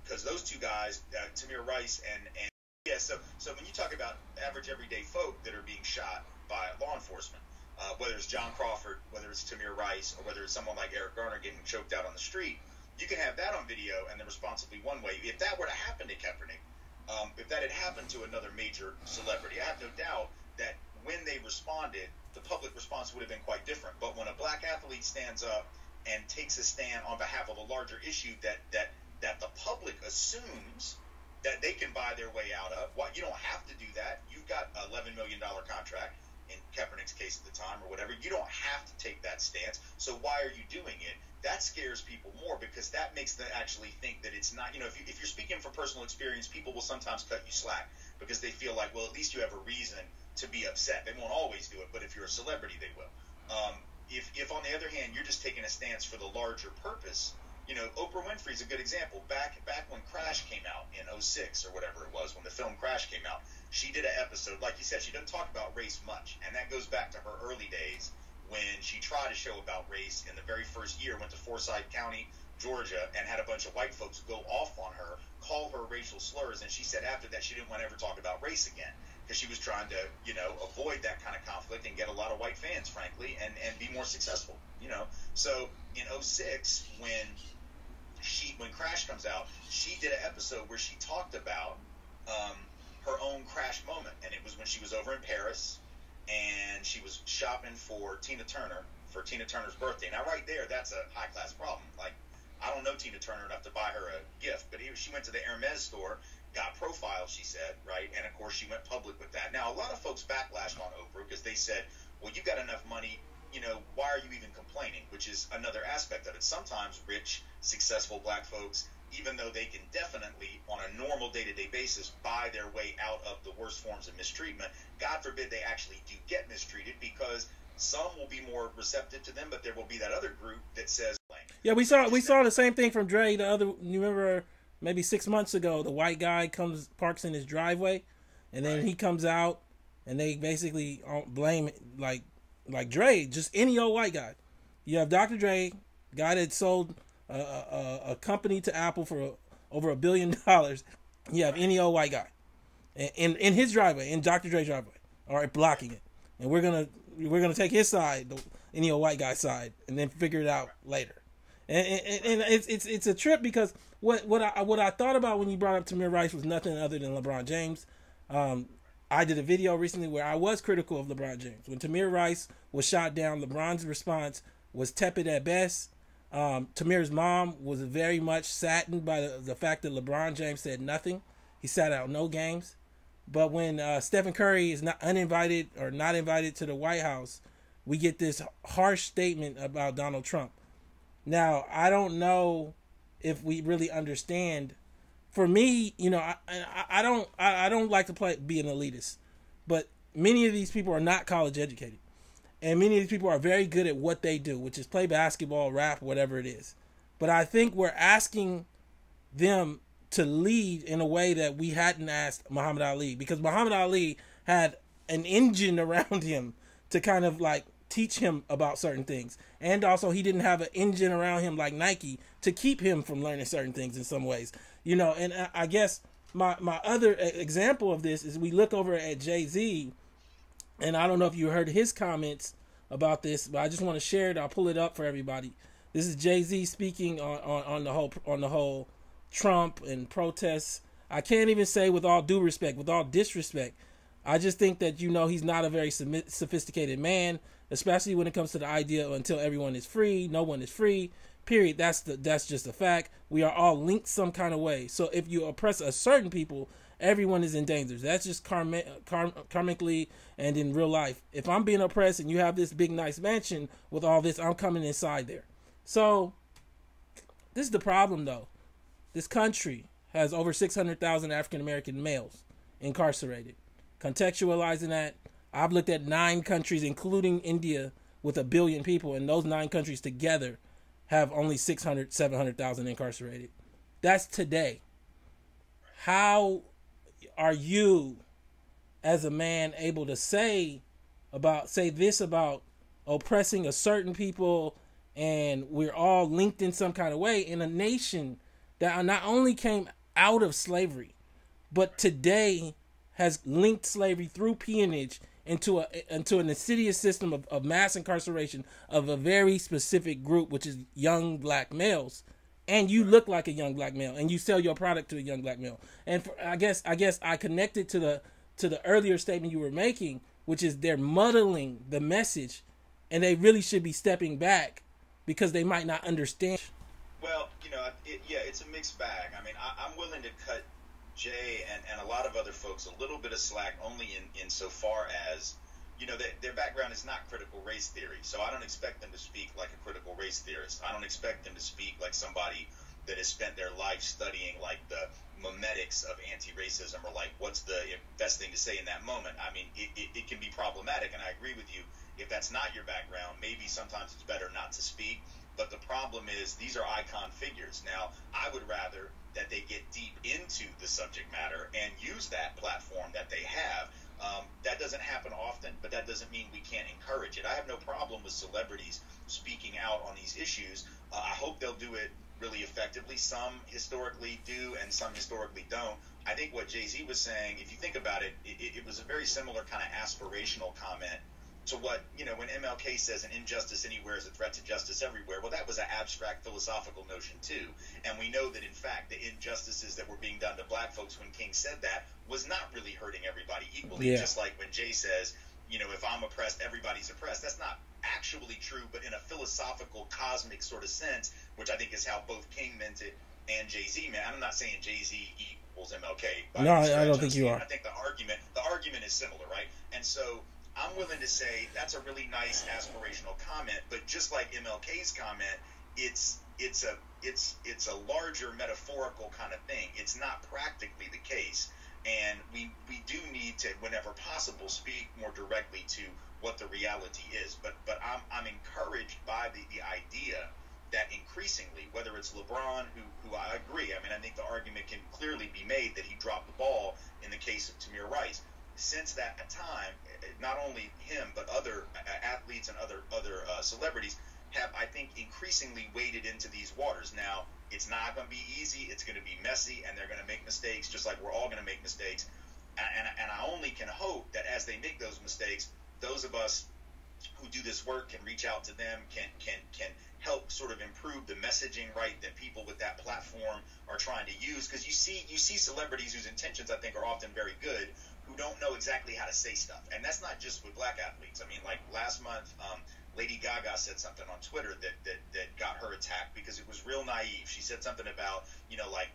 because uh, those two guys, uh, Tamir Rice and, and yeah, so so when you talk about average everyday folk that are being shot by law enforcement, uh, whether it's John Crawford, whether it's Tamir Rice, or whether it's someone like Eric Garner getting choked out on the street, you can have that on video and the response will be one way. If that were to happen to Kaepernick, um, if that had happened to another major celebrity, I have no doubt that when they responded, the public response would have been quite different. But when a black athlete stands up and takes a stand on behalf of a larger issue that that that the public assumes that they can buy their way out of, Well, you don't have to do that. You've got an eleven million dollar contract in Kaepernick's case at the time or whatever. You don't have to take that stance. So why are you doing it? that scares people more because that makes them actually think that it's not, you know, if, you, if you're speaking from personal experience, people will sometimes cut you slack because they feel like, well, at least you have a reason to be upset. They won't always do it, but if you're a celebrity, they will. Um, if, if on the other hand, you're just taking a stance for the larger purpose, you know, Oprah Winfrey's a good example. Back back when Crash came out in 06 or whatever it was, when the film Crash came out, she did an episode, like you said, she doesn't talk about race much, and that goes back to her early days when she tried a show about race in the very first year, went to Forsyth County, Georgia, and had a bunch of white folks go off on her, call her racial slurs, and she said after that she didn't want to ever talk about race again because she was trying to, you know, avoid that kind of conflict and get a lot of white fans, frankly, and, and be more successful, you know. So in 06, when she when Crash comes out, she did an episode where she talked about um, her own Crash moment, and it was when she was over in Paris and she was shopping for Tina Turner for Tina Turner's birthday. Now, right there, that's a high class problem. Like, I don't know Tina Turner enough to buy her a gift, but he, she went to the Hermes store, got profiled, she said, right? And of course, she went public with that. Now, a lot of folks backlashed on Oprah because they said, well, you got enough money, you know, why are you even complaining? Which is another aspect of it. Sometimes rich, successful black folks even though they can definitely, on a normal day to day basis, buy their way out of the worst forms of mistreatment. God forbid they actually do get mistreated because some will be more receptive to them, but there will be that other group that says, "Yeah, we saw we saw the same thing from Dre. The other, you remember, maybe six months ago, the white guy comes parks in his driveway, and then right. he comes out, and they basically uh, blame like like Dre, just any old white guy. You have Dr. Dre, guy that sold a, a, a company to Apple for over a billion *laughs* dollars, you have any old white guy in in his driveway, in Dr. Dre's driveway, all right, blocking it, and we're gonna we're gonna take his side, the, any old white guy side, and then figure it out later. And, and, and it's it's it's a trip because what what I what I thought about when you brought up Tamir Rice was nothing other than LeBron James. Um, I did a video recently where I was critical of LeBron James. When Tamir Rice was shot down, LeBron's response was tepid at best um, Tamir's mom was very much saddened by the, the, fact that LeBron James said nothing. He sat out no games. But when uh, Stephen Curry is not uninvited or not invited to the White House, we get this harsh statement about Donald Trump. Now, I don't know if we really understand. For me, you know, I, I, I don't I, I don't like to play be an elitist, but many of these people are not college educated and many of these people are very good at what they do, which is play basketball, rap, whatever it is. But I think we're asking them to lead in a way that we hadn't asked Muhammad Ali because Muhammad Ali had an engine *laughs* around him to kind of like teach him about certain things. And also, he didn't have an engine around him like Nike to keep him from learning certain things in some ways. You know, and I guess my my other example of this is we look over at Jay Z, and I don't know if you heard his comments about this, but I just want to share it. I'll pull it up for everybody. This is Jay Z speaking on, on, on the whole on the whole Trump and protests. I can't even say with all due respect, with all disrespect. I just think that you know he's not a very sophisticated man, especially when it comes to the idea until everyone is free, no one is free. Period. That's the that's just a fact. We are all linked some kind of way. So if you oppress a certain people, everyone is in danger. That's just karma, karm, karmically and in real life. If I'm being oppressed and you have this big nice mansion with all this, I'm coming inside there. So this is the problem though. This country has over 600,000 African American males incarcerated. Contextualizing that, I've looked at nine countries, including India, with a billion people, and those nine countries together have only 600, 700,000 incarcerated. That's today. How are you, as a man, able to say about say this about oppressing a certain people, and we're all linked in some kind of way in a nation that not only came out of slavery, but today has linked slavery through peonage into a into an insidious system of, of mass incarceration of a very specific group, which is young black males. And you look like a young black male, and you sell your product to a young black male. And for, I guess I guess I connected to the to the earlier statement you were making, which is they're muddling the message, and they really should be stepping back because they might not understand. Well, you know, it, yeah, it's a mixed bag. I mean, I, I'm willing to cut Jay and, and a lot of other folks a little bit of slack only in, in so far as, you know, they, their background is not critical race theory. So I don't expect them to speak like a critical race theorist. I don't expect them to speak like somebody that has spent their life studying like the memetics of anti-racism or like what's the best thing to say in that moment. I mean, it, it, it can be problematic, and I agree with you. If that's not your background, maybe sometimes it's better not to speak. But the problem is these are icon figures. Now, I would rather that they get deep into the subject matter and use that platform that they have. Um, that doesn't happen often, but that doesn't mean we can't encourage it. I have no problem with celebrities speaking out on these issues. Uh, I hope they'll do it really effectively. Some historically do, and some historically don't. I think what Jay Z was saying, if you think about it, it, it was a very similar kind of aspirational comment to what you know when MLK says an injustice anywhere is a threat to justice everywhere. Well, that was an abstract philosophical notion too, and we know that in fact the injustices that were being done to black folks when King said that was not really hurting everybody equally. Yeah. Just like when Jay says, you know, if I'm oppressed, everybody's oppressed. That's not actually true, but in a philosophical, cosmic sort of sense, which I think is how both King meant it and Jay Z meant. I'm not saying Jay Z equals MLK. No, I don't think you are. I think the argument the argument is similar, right? And so I'm willing to say that's a really nice aspirational comment, but just like MLK's comment, it's it's a it's it's a larger metaphorical kind of thing. It's not practically the case, and we we do need to, whenever possible, speak more directly to what the reality is. But but I'm I'm encouraged by the the idea that increasingly, whether it's LeBron, who who I agree, I mean I think the argument can clearly be made that he dropped the ball in the case of Tamir Rice. Since that time, not only him but other athletes and other other uh, celebrities have, I think, increasingly waded into these waters. Now, it's not going to be easy. It's going to be messy, and they're going to make mistakes, just like we're all going to make mistakes. And, and, and I only can hope that as they make those mistakes, those of us who do this work can reach out to them, can can can help sort of improve the messaging right that people with that platform are trying to use. Because you see you see celebrities whose intentions I think are often very good, who don't know exactly how to say stuff. And that's not just with black athletes. I mean, like last month, um, Lady Gaga said something on Twitter that, that, that got her attacked because it was real naive. She said something about, you know, like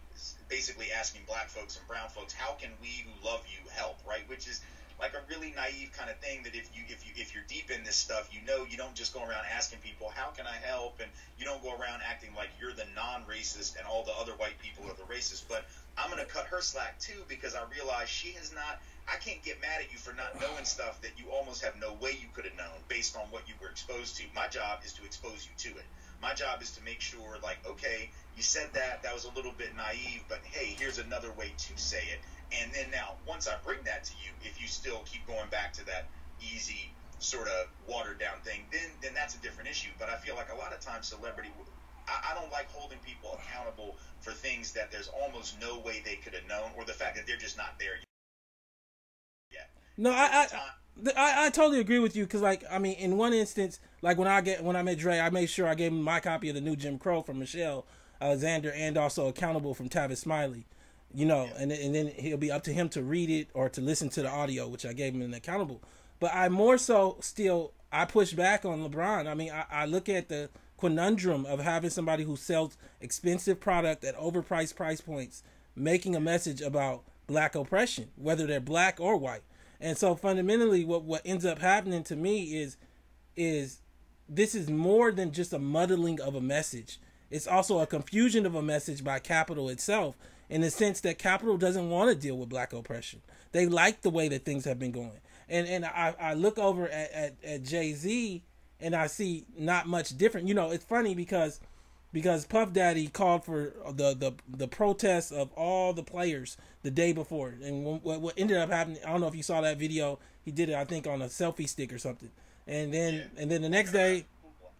basically asking black folks and brown folks, how can we who love you help, right? Which is like a really naive kind of thing that if you if you if you're deep in this stuff, you know you don't just go around asking people how can I help, and you don't go around acting like you're the non-racist and all the other white people are the racist. But I'm gonna cut her slack too because I realize she has not I can't get mad at you for not knowing stuff that you almost have no way you could have known based on what you were exposed to. My job is to expose you to it. My job is to make sure, like, okay, you said that, that was a little bit naive, but hey, here's another way to say it. And then now, once I bring that to you, if you still keep going back to that easy sort of watered down thing, then then that's a different issue. But I feel like a lot of times celebrity, I, I don't like holding people accountable for things that there's almost no way they could have known, or the fact that they're just not there yet. No, I I, I, I totally agree with you because like I mean in one instance like when I get when I met Dre I made sure I gave him my copy of the new Jim Crow from Michelle Alexander and also accountable from Tavis Smiley, you know, yeah. and and then he'll be up to him to read it or to listen to the audio which I gave him an accountable. But I more so still I push back on LeBron. I mean I, I look at the conundrum of having somebody who sells expensive product at overpriced price points making a message about black oppression, whether they're black or white. And so fundamentally what what ends up happening to me is is this is more than just a muddling of a message. It's also a confusion of a message by capital itself in the sense that capital doesn't want to deal with black oppression. They like the way that things have been going. And and I, I look over at, at, at Jay Z and I see not much different. You know, it's funny because because Puff Daddy called for the the the protests of all the players the day before, and what, what ended up happening, I don't know if you saw that video. He did it, I think, on a selfie stick or something, and then yeah. and then the next day,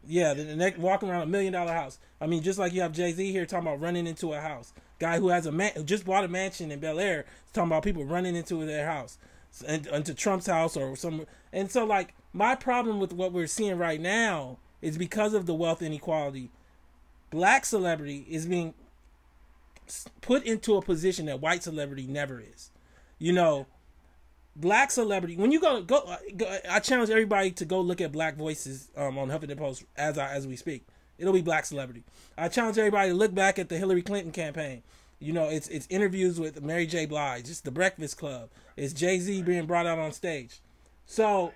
yeah, the, the next walking around a million dollar house. I mean, just like you have Jay Z here talking about running into a house, guy who has a man who just bought a mansion in Bel Air, talking about people running into their house, and into Trump's house or some, and so like my problem with what we're seeing right now is because of the wealth inequality black celebrity is being put into a position that white celebrity never is. You know, black celebrity. When you go go, go I challenge everybody to go look at Black Voices um, on Huffington Post as I, as we speak. It'll be black celebrity. I challenge everybody to look back at the Hillary Clinton campaign. You know, it's it's interviews with Mary J. Blige. It's the Breakfast Club. It's Jay Z being brought out on stage. So,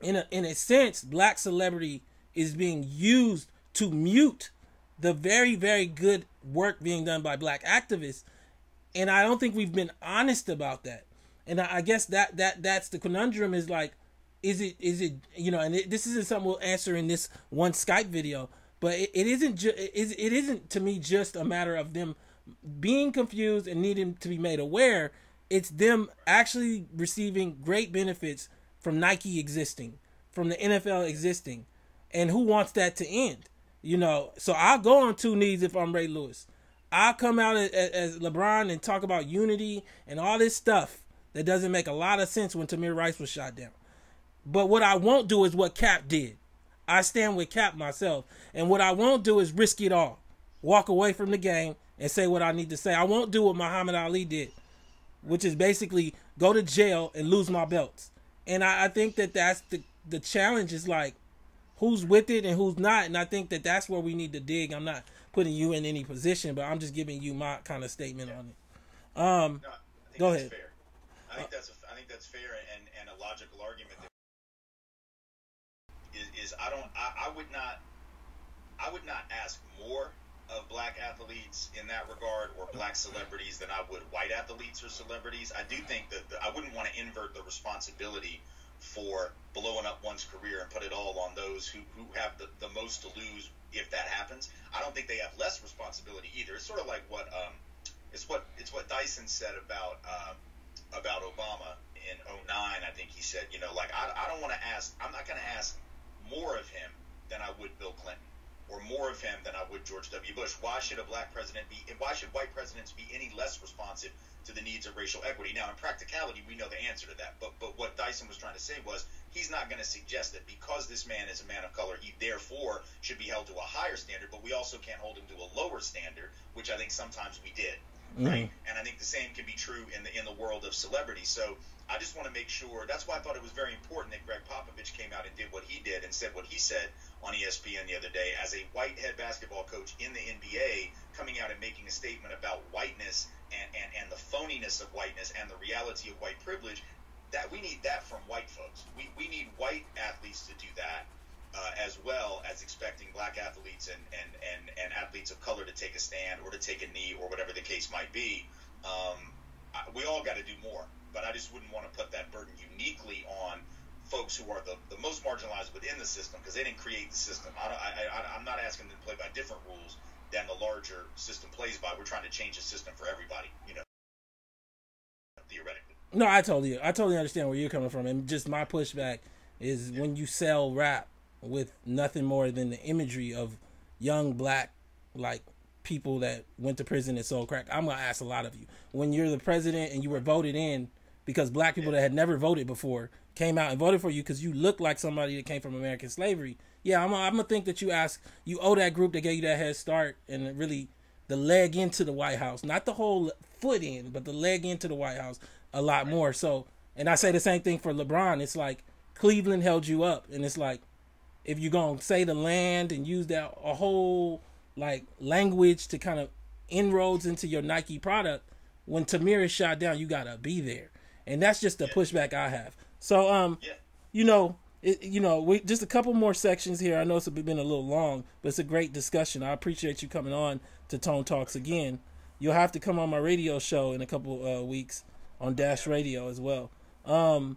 in a in a sense, black celebrity is being used to mute the very very good work being done by black activists. And i don't think we've been honest about that. And i, guess that that that's the conundrum is like is it is it you know and it, this isn't something we'll answer in this one skype video but it, it isn't ju- it, it isn't to me just a matter of them being confused and needing to be made aware. It's them actually receiving great benefits from nike existing from the nfl existing. And who wants that to end you know, so I'll go on two knees if I'm Ray Lewis. I'll come out as, as LeBron and talk about unity and all this stuff that doesn't make a lot of sense when Tamir Rice was shot down. But what I won't do is what Cap did. I stand with Cap myself. And what I won't do is risk it all. Walk away from the game and say what I need to say. I won't do what Muhammad Ali did, which is basically go to jail and lose my belts. And I, I think that that's the, the challenge is like, who's with it and who's not. And I think that that's where we need to dig. I'm not putting you in any position, but I'm just giving you my kind of statement on it. Um, no, go ahead. Fair. I think that's a, I think that's fair and, and a logical argument. Is, is I don't I, I would not I would not ask more of black athletes in that regard or black celebrities than I would white athletes or celebrities. I do think that the, I wouldn't want to invert the responsibility for blowing up one's career and put it all on those who, who have the, the most to lose if that happens. I don't think they have less responsibility either. It's sort of like what um, it's what it's what Dyson said about uh, about Obama in 09. I think he said, you know, like I, I don't want to ask. I'm not going to ask more of him than I would Bill Clinton or more of him than I would George W. Bush. Why should a black president be? Why should white presidents be any less responsive to the needs of racial equity? Now, in practicality, we know the answer to that. But but what Dyson was trying to say was he's not going to suggest that because this man is a man of color, he therefore should be held to a higher standard. But we also can't hold him to a lower standard, which I think sometimes we did. Mm-hmm. Right, and I think the same can be true in the in the world of celebrity. So I just want to make sure. That's why I thought it was very important that Gregg Popovich came out and did what he did and said what he said on ESPN the other day as a white head basketball coach in the NBA, coming out and making a statement about whiteness and, and, and the phoniness of whiteness and the reality of white privilege. That we need that from white folks. We, we need white athletes to do that. Uh, as well as expecting black athletes and, and, and, and athletes of color to take a stand or to take a knee or whatever the case might be. Um, we all got to do more but I just wouldn't want to put that burden uniquely on folks who are the, the most marginalized within the system because they didn't create the system. I, I, I, I'm not asking them to play by different rules than the larger system plays by. We're trying to change the system for everybody, you know, theoretically. No, I totally, I totally understand where you're coming from, and just my pushback is when you sell rap with nothing more than the imagery of young black like people that went to prison and sold crack. I'm gonna ask a lot of you when you're the president and you were voted in because black people that had never voted before came out and voted for you because you look like somebody that came from American slavery. Yeah, I'm, I'm gonna think that you ask you owe that group that gave you that head start and really the leg into the White House, not the whole foot in, but the leg into the White House a lot more. So, and I say the same thing for LeBron. It's like Cleveland held you up, and it's like if you're gonna say the land and use that a whole like language to kind of inroads into your Nike product, when Tamir is shot down, you gotta be there, and that's just the pushback I have. So, um, yeah. you know, it, you know, we just a couple more sections here. I know it's been a little long, but it's a great discussion. I appreciate you coming on to Tone Talks again. You'll have to come on my radio show in a couple uh, weeks on Dash Radio as well. Um,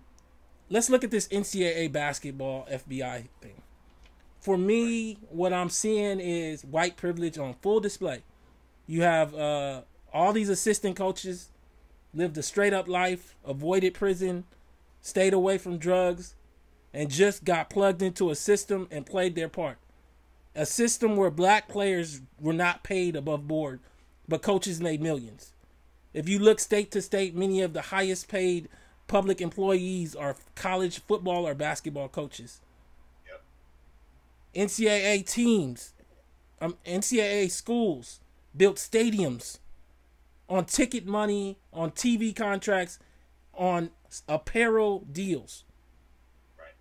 let's look at this NCAA basketball FBI thing. For me, what I'm seeing is white privilege on full display. You have uh, all these assistant coaches lived a straight up life, avoided prison, stayed away from drugs, and just got plugged into a system and played their part. A system where black players were not paid above board, but coaches made millions. If you look state to state, many of the highest paid public employees are college football or basketball coaches. Yep. NCAA teams, um, NCAA schools built stadiums on ticket money, on TV contracts, on apparel deals. Right.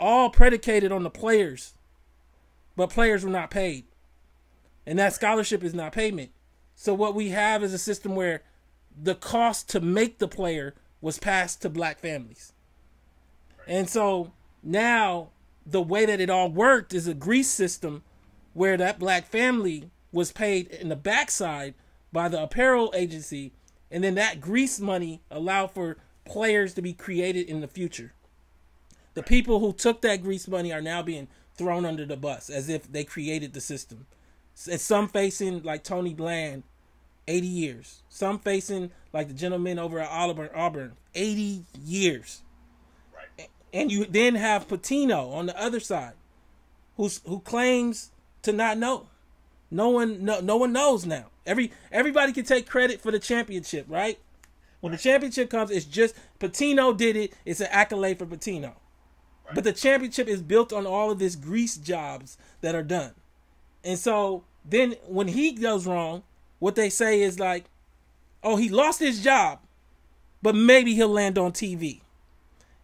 All predicated on the players, but players were not paid. And that scholarship is not payment. So what we have is a system where the cost to make the player was passed to black families. And so now the way that it all worked is a grease system where that black family was paid in the backside by the apparel agency and then that grease money allowed for players to be created in the future. The people who took that grease money are now being thrown under the bus as if they created the system. And some facing like Tony Bland, 80 years. Some facing like the gentleman over at Auburn, Auburn 80 years. Right. And you then have Pitino on the other side, who's who claims to not know. No one no no one knows now. Every everybody can take credit for the championship, right? When the championship comes, it's just Pitino did it. It's an accolade for Pitino. Right. But the championship is built on all of this grease jobs that are done. And so then when he goes wrong, what they say is like, oh, he lost his job, but maybe he'll land on TV.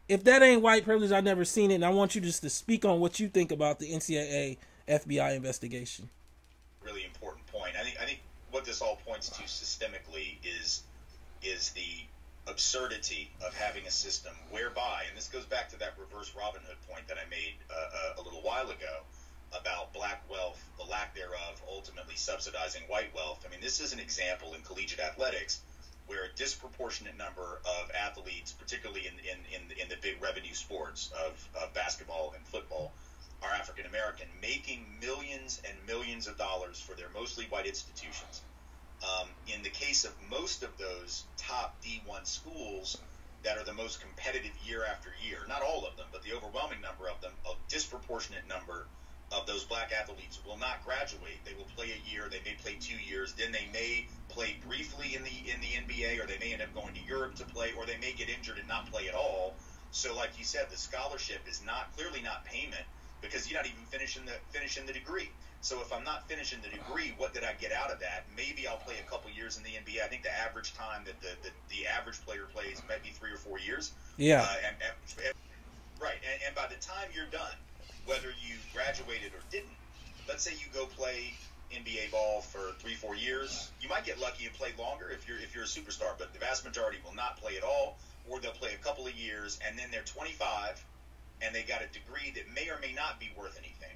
If that ain't white privilege, I've never seen it. And I want you just to speak on what you think about the NCAA FBI investigation. Really important point. I think I think what this all points to systemically is is the absurdity of having a system whereby, and this goes back to that reverse Robin Hood point that I made uh, a little while ago about black wealth, the lack thereof, ultimately subsidizing white wealth. I mean, this is an example in collegiate athletics where a disproportionate number of athletes, particularly in, in, in, in the big revenue sports of, of basketball and football, are African American, making millions and millions of dollars for their mostly white institutions um, in the case of most of those top D1 schools that are the most competitive year after year, not all of them, but the overwhelming number of them, a disproportionate number of those black athletes will not graduate. They will play a year, they may play two years, then they may play briefly in the in the NBA, or they may end up going to Europe to play, or they may get injured and not play at all. So, like you said, the scholarship is not clearly not payment because you're not even finishing the finishing the degree. So if I'm not finishing the degree, what did I get out of that? Maybe I'll play a couple years in the NBA. I think the average time that the, the, the average player plays might be three or four years. Yeah. Uh, and, and, right. And, and by the time you're done, whether you graduated or didn't, let's say you go play NBA ball for three, four years, you might get lucky and play longer if you're if you're a superstar. But the vast majority will not play at all, or they'll play a couple of years and then they're 25 and they got a degree that may or may not be worth anything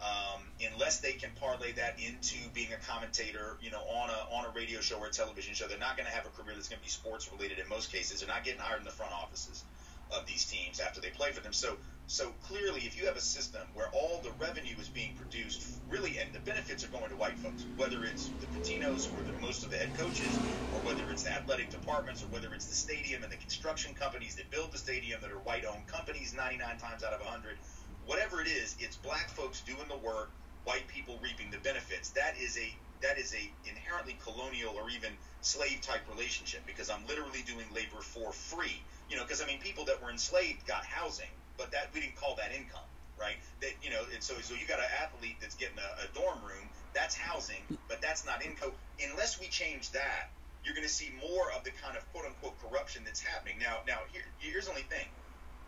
um, unless they can parlay that into being a commentator, you know, on a on a radio show or a television show, they're not going to have a career that's going to be sports related. In most cases, they're not getting hired in the front offices of these teams after they play for them. So so clearly, if you have a system where all the revenue is being produced, really, and the benefits are going to white folks, whether it's the Pitinos or the most of the head coaches, or whether it's the athletic departments, or whether it's the stadium and the construction companies that build the stadium that are white-owned companies 99 times out of 100. Whatever it is, it's black folks doing the work, white people reaping the benefits. That is a that is a inherently colonial or even slave type relationship because I'm literally doing labor for free. You know, because I mean, people that were enslaved got housing, but that we didn't call that income, right? That you know, and so so you got an athlete that's getting a, a dorm room, that's housing, but that's not income. Unless we change that, you're going to see more of the kind of quote unquote corruption that's happening. Now, now here, here's the only thing.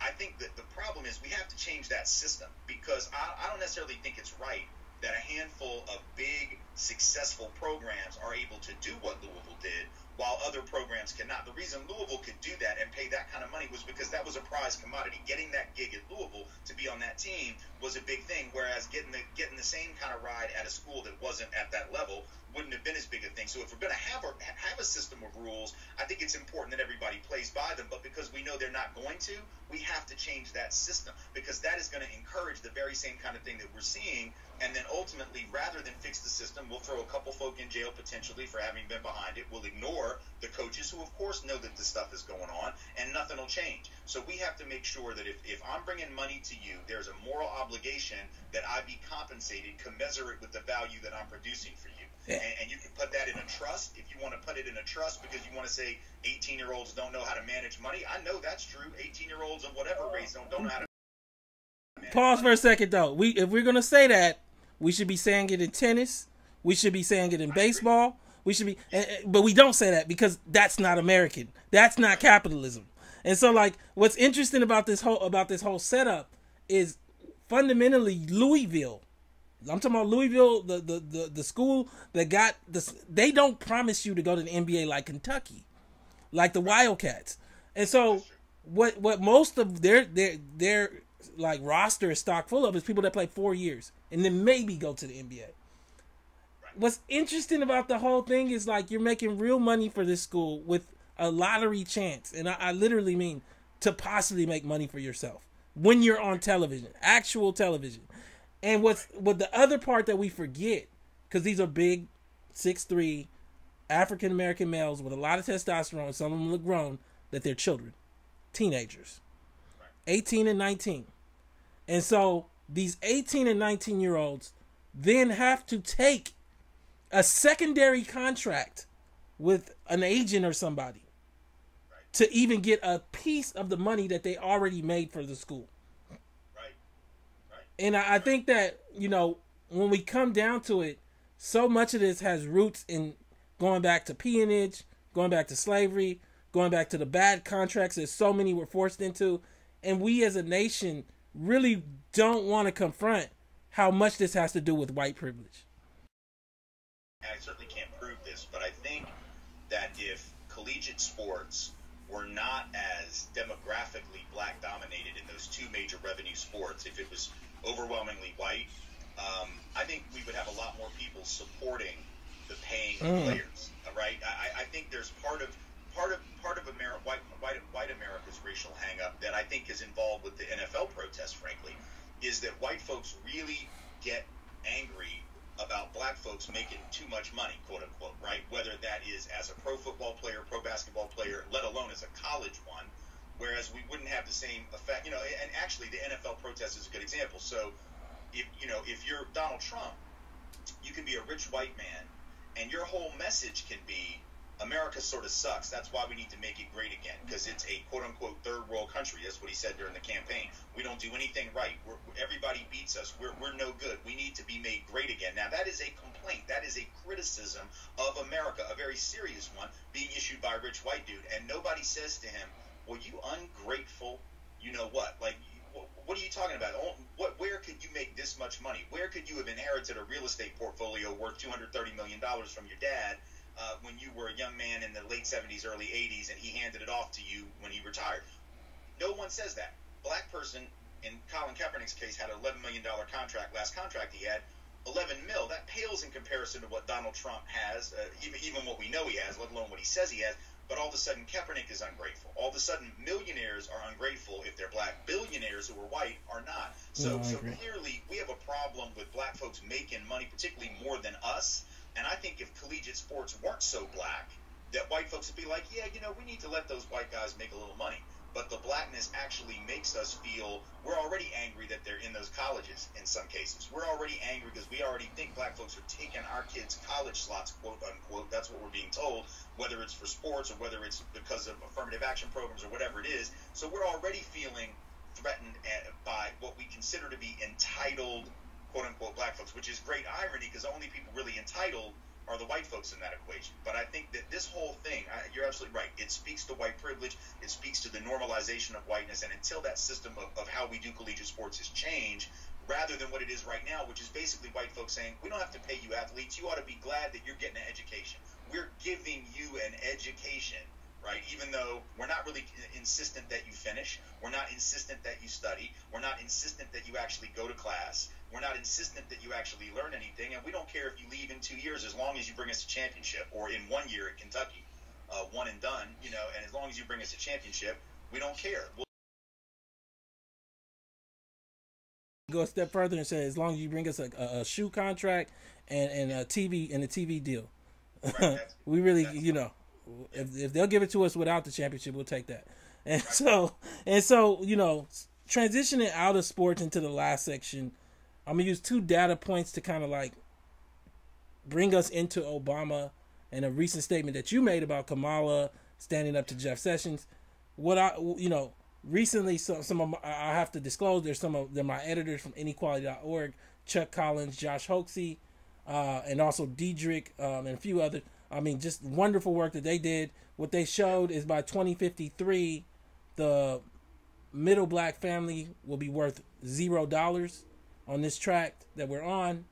I think that the problem is we have to change that system because I, I don't necessarily think it's right that a handful of big, successful programs are able to do what Louisville did, while other programs cannot. The reason Louisville could do that and pay that kind of money was because that was a prize commodity. Getting that gig at Louisville to be on that team was a big thing, whereas getting the getting the same kind of ride at a school that wasn't at that level wouldn't have been as big a thing. So if we're going to have a have a system of rules, I think it's important that everybody plays by them. But because we know they're not going to, we have to change that system because that is going to encourage the very same kind of thing that we're seeing. And then ultimately, rather than fix the system, we'll throw a couple folk in jail potentially for having been behind it. We'll ignore the coaches who, of course, know that this stuff is going on, and nothing will change. So we have to make sure that if, if I'm bringing money to you, there's a moral obligation that I be compensated commensurate with the value that I'm producing for you. And, and, you can put that in a trust if you want to put it in a trust because you want to say 18 year olds don't know how to manage money. I know that's true. 18 year olds of whatever race don't, don't know how to. Pause for a second though. We if we're gonna say that, we should be saying it in tennis. We should be saying it in baseball. We should be, but we don't say that because that's not American. That's not capitalism. And so, like, what's interesting about this whole about this whole setup is fundamentally Louisville I'm talking about Louisville, the, the, the, the school that got this. They don't promise you to go to the NBA like Kentucky, like the Wildcats. And so, what what most of their their their like roster is stock full of is people that play four years and then maybe go to the NBA. What's interesting about the whole thing is like you're making real money for this school with a lottery chance, and I, I literally mean to possibly make money for yourself when you're on television, actual television. And what's what the other part that we forget, because these are big, six three, African American males with a lot of testosterone. Some of them look grown. That they're children, teenagers, eighteen and nineteen, and so these eighteen and nineteen year olds then have to take a secondary contract with an agent or somebody to even get a piece of the money that they already made for the school and I, I think that you know when we come down to it, so much of this has roots in going back to peonage, going back to slavery, going back to the bad contracts that so many were forced into, and we as a nation really don't want to confront how much this has to do with white privilege. I certainly can't prove this, but I think that if collegiate sports were not as demographically black dominated in those two major revenue sports, if it was overwhelmingly white, um, I think we would have a lot more people supporting the paying mm. players. Right? I, I think there's part of part of part of America, white, white white America's racial hangup that I think is involved with the NFL protests. Frankly, is that white folks really get angry about black folks making too much money, quote unquote, right? Whether that is as a pro football player, pro basketball player, let alone as a college one, whereas we wouldn't have the same effect. You know, and actually the NFL protest is a good example. So, if you know, if you're Donald Trump, you can be a rich white man, and your whole message can be America sort of sucks. That's why we need to make it great again because it's a quote unquote third world country. That's what he said during the campaign. We don't do anything right. We're, everybody beats us. We're, we're no good. We need to be made great again. Now, that is a complaint. That is a criticism of America, a very serious one, being issued by a rich white dude. And nobody says to him, well, you ungrateful, you know what? Like, what are you talking about? Oh, what, where could you make this much money? Where could you have inherited a real estate portfolio worth $230 million from your dad uh, when you were a young man in the late 70s, early 80s, and he handed it off to you when he retired? No one says that. Black person, in Colin Kaepernick's case, had an $11 million contract, last contract he had. 11 mil, that pales in comparison to what Donald Trump has, uh, even, even what we know he has, let alone what he says he has but all of a sudden Kaepernick is ungrateful. All of a sudden millionaires are ungrateful if they're black. Billionaires who are white are not. So, no, so clearly we have a problem with black folks making money, particularly more than us. And I think if collegiate sports weren't so black, that white folks would be like, yeah, you know, we need to let those white guys make a little money. But the blackness actually makes us feel we're already angry that they're in those colleges in some cases. We're already angry because we already think black folks are taking our kids' college slots, quote unquote. That's what we're being told, whether it's for sports or whether it's because of affirmative action programs or whatever it is. So we're already feeling threatened eh, by what we consider to be entitled, quote unquote, black folks, which is great irony because the only people really entitled are the white folks in that equation. But I think that this whole thing, I, you're absolutely right. It speaks to white privilege. It speaks to the normalization of whiteness. And until that system of, of how we do collegiate sports is changed, rather than what it is right now, which is basically white folks saying, we don't have to pay you athletes. You ought to be glad that you're getting an education. We're giving you an education right? Even though we're not really insistent that you finish, we're not insistent that you study, we're not insistent that you actually go to class, we're not insistent that you actually learn anything, and we don't care if you leave in two years as long as you bring us a championship, or in one year at Kentucky, uh, one and done, you know, and as long as you bring us a championship, we don't care. We'll go a step further and say as long as you bring us a, a, a shoe contract and, and a TV and a TV deal, right, *laughs* we really you know if, if they'll give it to us without the championship, we'll take that. And *laughs* so and so you know, transitioning out of sports into the last section, I'm gonna use two data points to kind of like bring us into Obama and a recent statement that you made about Kamala standing up to Jeff Sessions. What I you know recently some some of my, I have to disclose there's some of they're my editors from inequality.org, Chuck Collins, Josh Hoxie, uh, and also Dedrick um, and a few other I mean, just wonderful work that they did. What they showed is by 2053, the middle black family will be worth zero dollars on this track that we're on.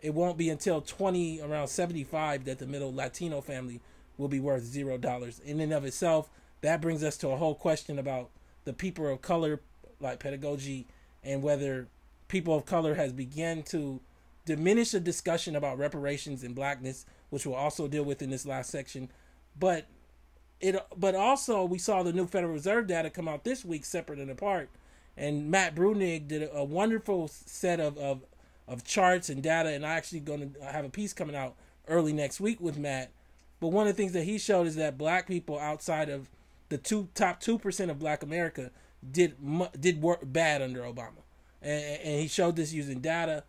It won't be until 20 around 75 that the middle Latino family will be worth zero dollars. In and of itself, that brings us to a whole question about the people of color, like pedagogy, and whether people of color has begun to diminish the discussion about reparations and blackness which we'll also deal with in this last section. But it but also we saw the new Federal Reserve data come out this week separate and apart. And Matt Bruenig did a, wonderful set of, of of charts and data and I actually going to have a piece coming out early next week with Matt. But one of the things that he showed is that black people outside of the two top 2% of black America did did work bad under Obama. And, and he showed this using data.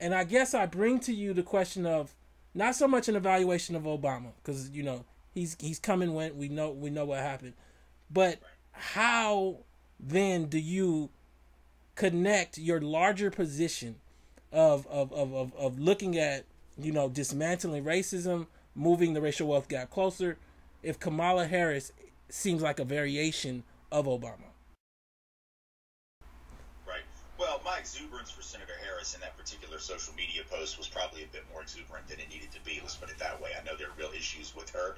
And I guess I bring to you the question of not so much an evaluation of Obama because you know he's he's coming went we know we know what happened, but how then do you connect your larger position of of, of, of, of looking at you know dismantling racism, moving the racial wealth gap closer, if Kamala Harris seems like a variation of Obama? Right. Well, my exuberance for Senator Harris in that particular social media post was probably a bit more exuberant than it needed to be. Let's put it that way. I know there are real issues with her,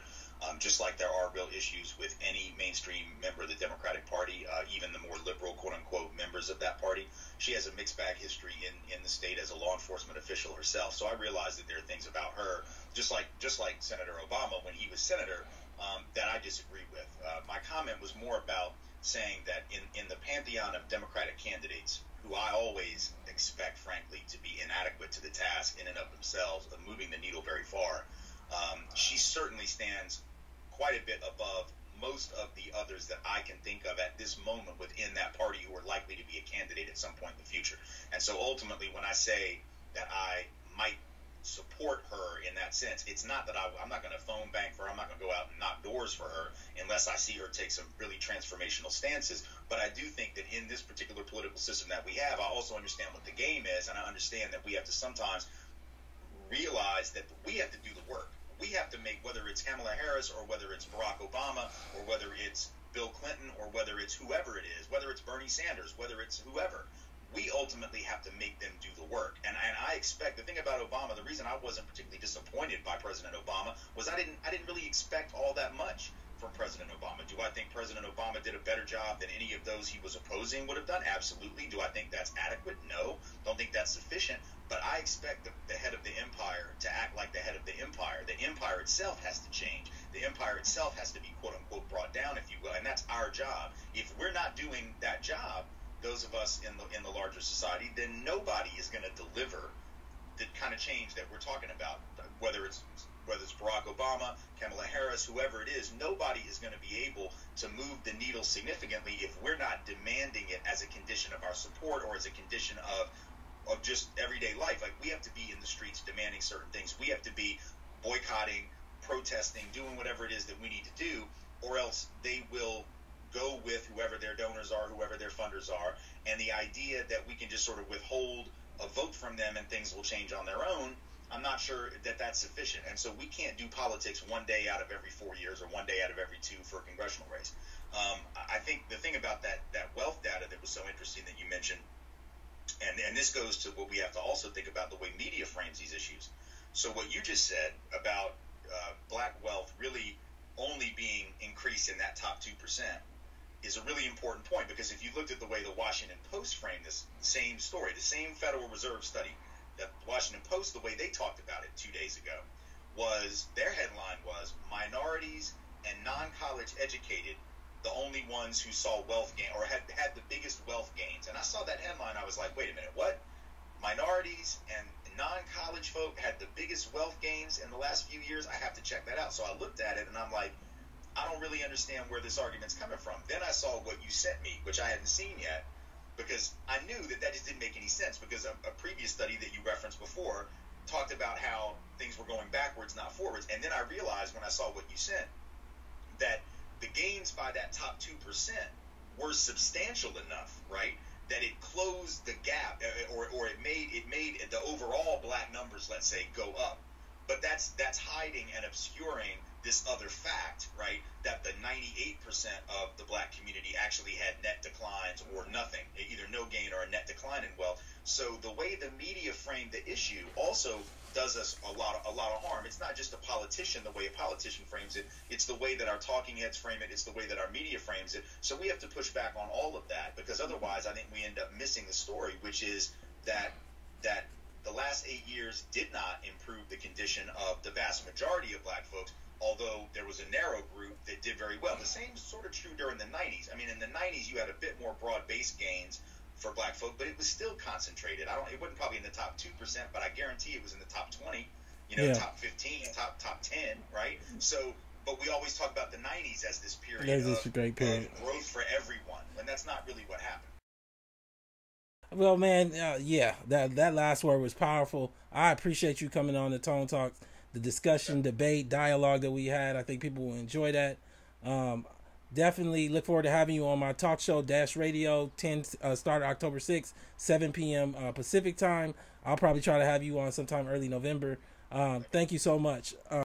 um, just like there are real issues with any mainstream member of the Democratic Party, uh, even the more liberal, quote unquote, members of that party. She has a mixed bag history in, in the state as a law enforcement official herself. So I realize that there are things about her, just like just like Senator Obama when he was senator, um, that I disagree with. Uh, my comment was more about saying that in, in the pantheon of Democratic candidates, who I always expect, frankly, to be inadequate to the task in and of themselves of moving the needle very far. Um, she certainly stands quite a bit above most of the others that I can think of at this moment within that party who are likely to be a candidate at some point in the future. And so ultimately, when I say that I might support her in that sense. It's not that I, am not going to phone bank for her. I'm not going to go out and knock doors for her unless I see her take some really transformational stances. But I do think that in this particular political system that we have, I also understand what the game is, and I understand that we have to sometimes realize that we have to do the work. We have to make whether it's Kamala Harris or whether it's Barack Obama or whether it's Bill Clinton or whether it's whoever it is, whether it's Bernie Sanders, whether it's whoever we ultimately have to make them do the work. And, and I expect the thing about Obama, the reason I wasn't particularly disappointed by President Obama was I didn't I didn't really expect all that much from President Obama. Do I think President Obama did a better job than any of those he was opposing would have done? Absolutely. Do I think that's adequate? No. Don't think that's sufficient. But I expect the, the head of the empire to act like the head of the empire. The empire itself has to change. The empire itself has to be quote unquote brought down, if you will, and that's our job. If we're not doing that job, those of us in the in the larger society, then nobody is going to deliver the kind of change that we're talking about, whether it's whether it's Barack Obama, Kamala Harris, whoever it is, nobody is going to be able to move the needle significantly if we're not demanding it as a condition of our support or as a condition of of just everyday life. Like we have to be in the streets demanding certain things. We have to be boycotting, protesting, doing whatever it is that we need to do, or else they will go with whoever their donors are, whoever their funders are. And the idea that we can just sort of withhold a vote from them and things will change on their own I'm not sure that that's sufficient. And so we can't do politics one day out of every four years or one day out of every two for a congressional race. Um, I think the thing about that, that wealth data that was so interesting that you mentioned, and, and this goes to what we have to also think about the way media frames these issues. So what you just said about uh, black wealth really only being increased in that top 2% is a really important point because if you looked at the way the Washington Post framed this same story, the same Federal Reserve study, the Washington Post, the way they talked about it two days ago, was their headline was minorities and non-college educated the only ones who saw wealth gain or had had the biggest wealth gains. And I saw that headline, I was like, wait a minute, what? Minorities and non-college folk had the biggest wealth gains in the last few years. I have to check that out. So I looked at it and I'm like, I don't really understand where this argument's coming from. Then I saw what you sent me, which I hadn't seen yet because I knew that that just didn't make any sense because a, a previous study that you referenced before talked about how things were going backwards, not forwards. And then I realized when I saw what you sent that the gains by that top 2% were substantial enough, right? That it closed the gap uh, or, or it made it made the overall black numbers, let's say, go up. But that's that's hiding and obscuring this other fact, right, that the 98% of the black community actually had net declines or nothing, either no gain or a net decline in wealth. So the way the media framed the issue also does us a lot of, a lot of harm. It's not just a politician the way a politician frames it. It's the way that our talking heads frame it. It's the way that our media frames it. So we have to push back on all of that because otherwise I think we end up missing the story, which is that that the last eight years did not improve the condition of the vast majority of black folks although there was a narrow group that did very well. The same sort of true during the 90s. I mean, in the 90s, you had a bit more broad base gains for black folk, but it was still concentrated. I don't. It wasn't probably in the top two percent, but I guarantee it was in the top 20. You know, yeah. top 15, top top 10, right? So, but we always talk about the 90s as this period, of, a great period. of growth for everyone, and that's not really what happened. Well, man, uh, yeah, that that last word was powerful. I appreciate you coming on the Tone Talks the discussion, debate, dialogue that we had. I think people will enjoy that. Um, definitely look forward to having you on my talk show dash radio 10 uh, start october 6th 7 p.m uh, pacific time i'll probably try to have you on sometime early november um, thank you so much uh,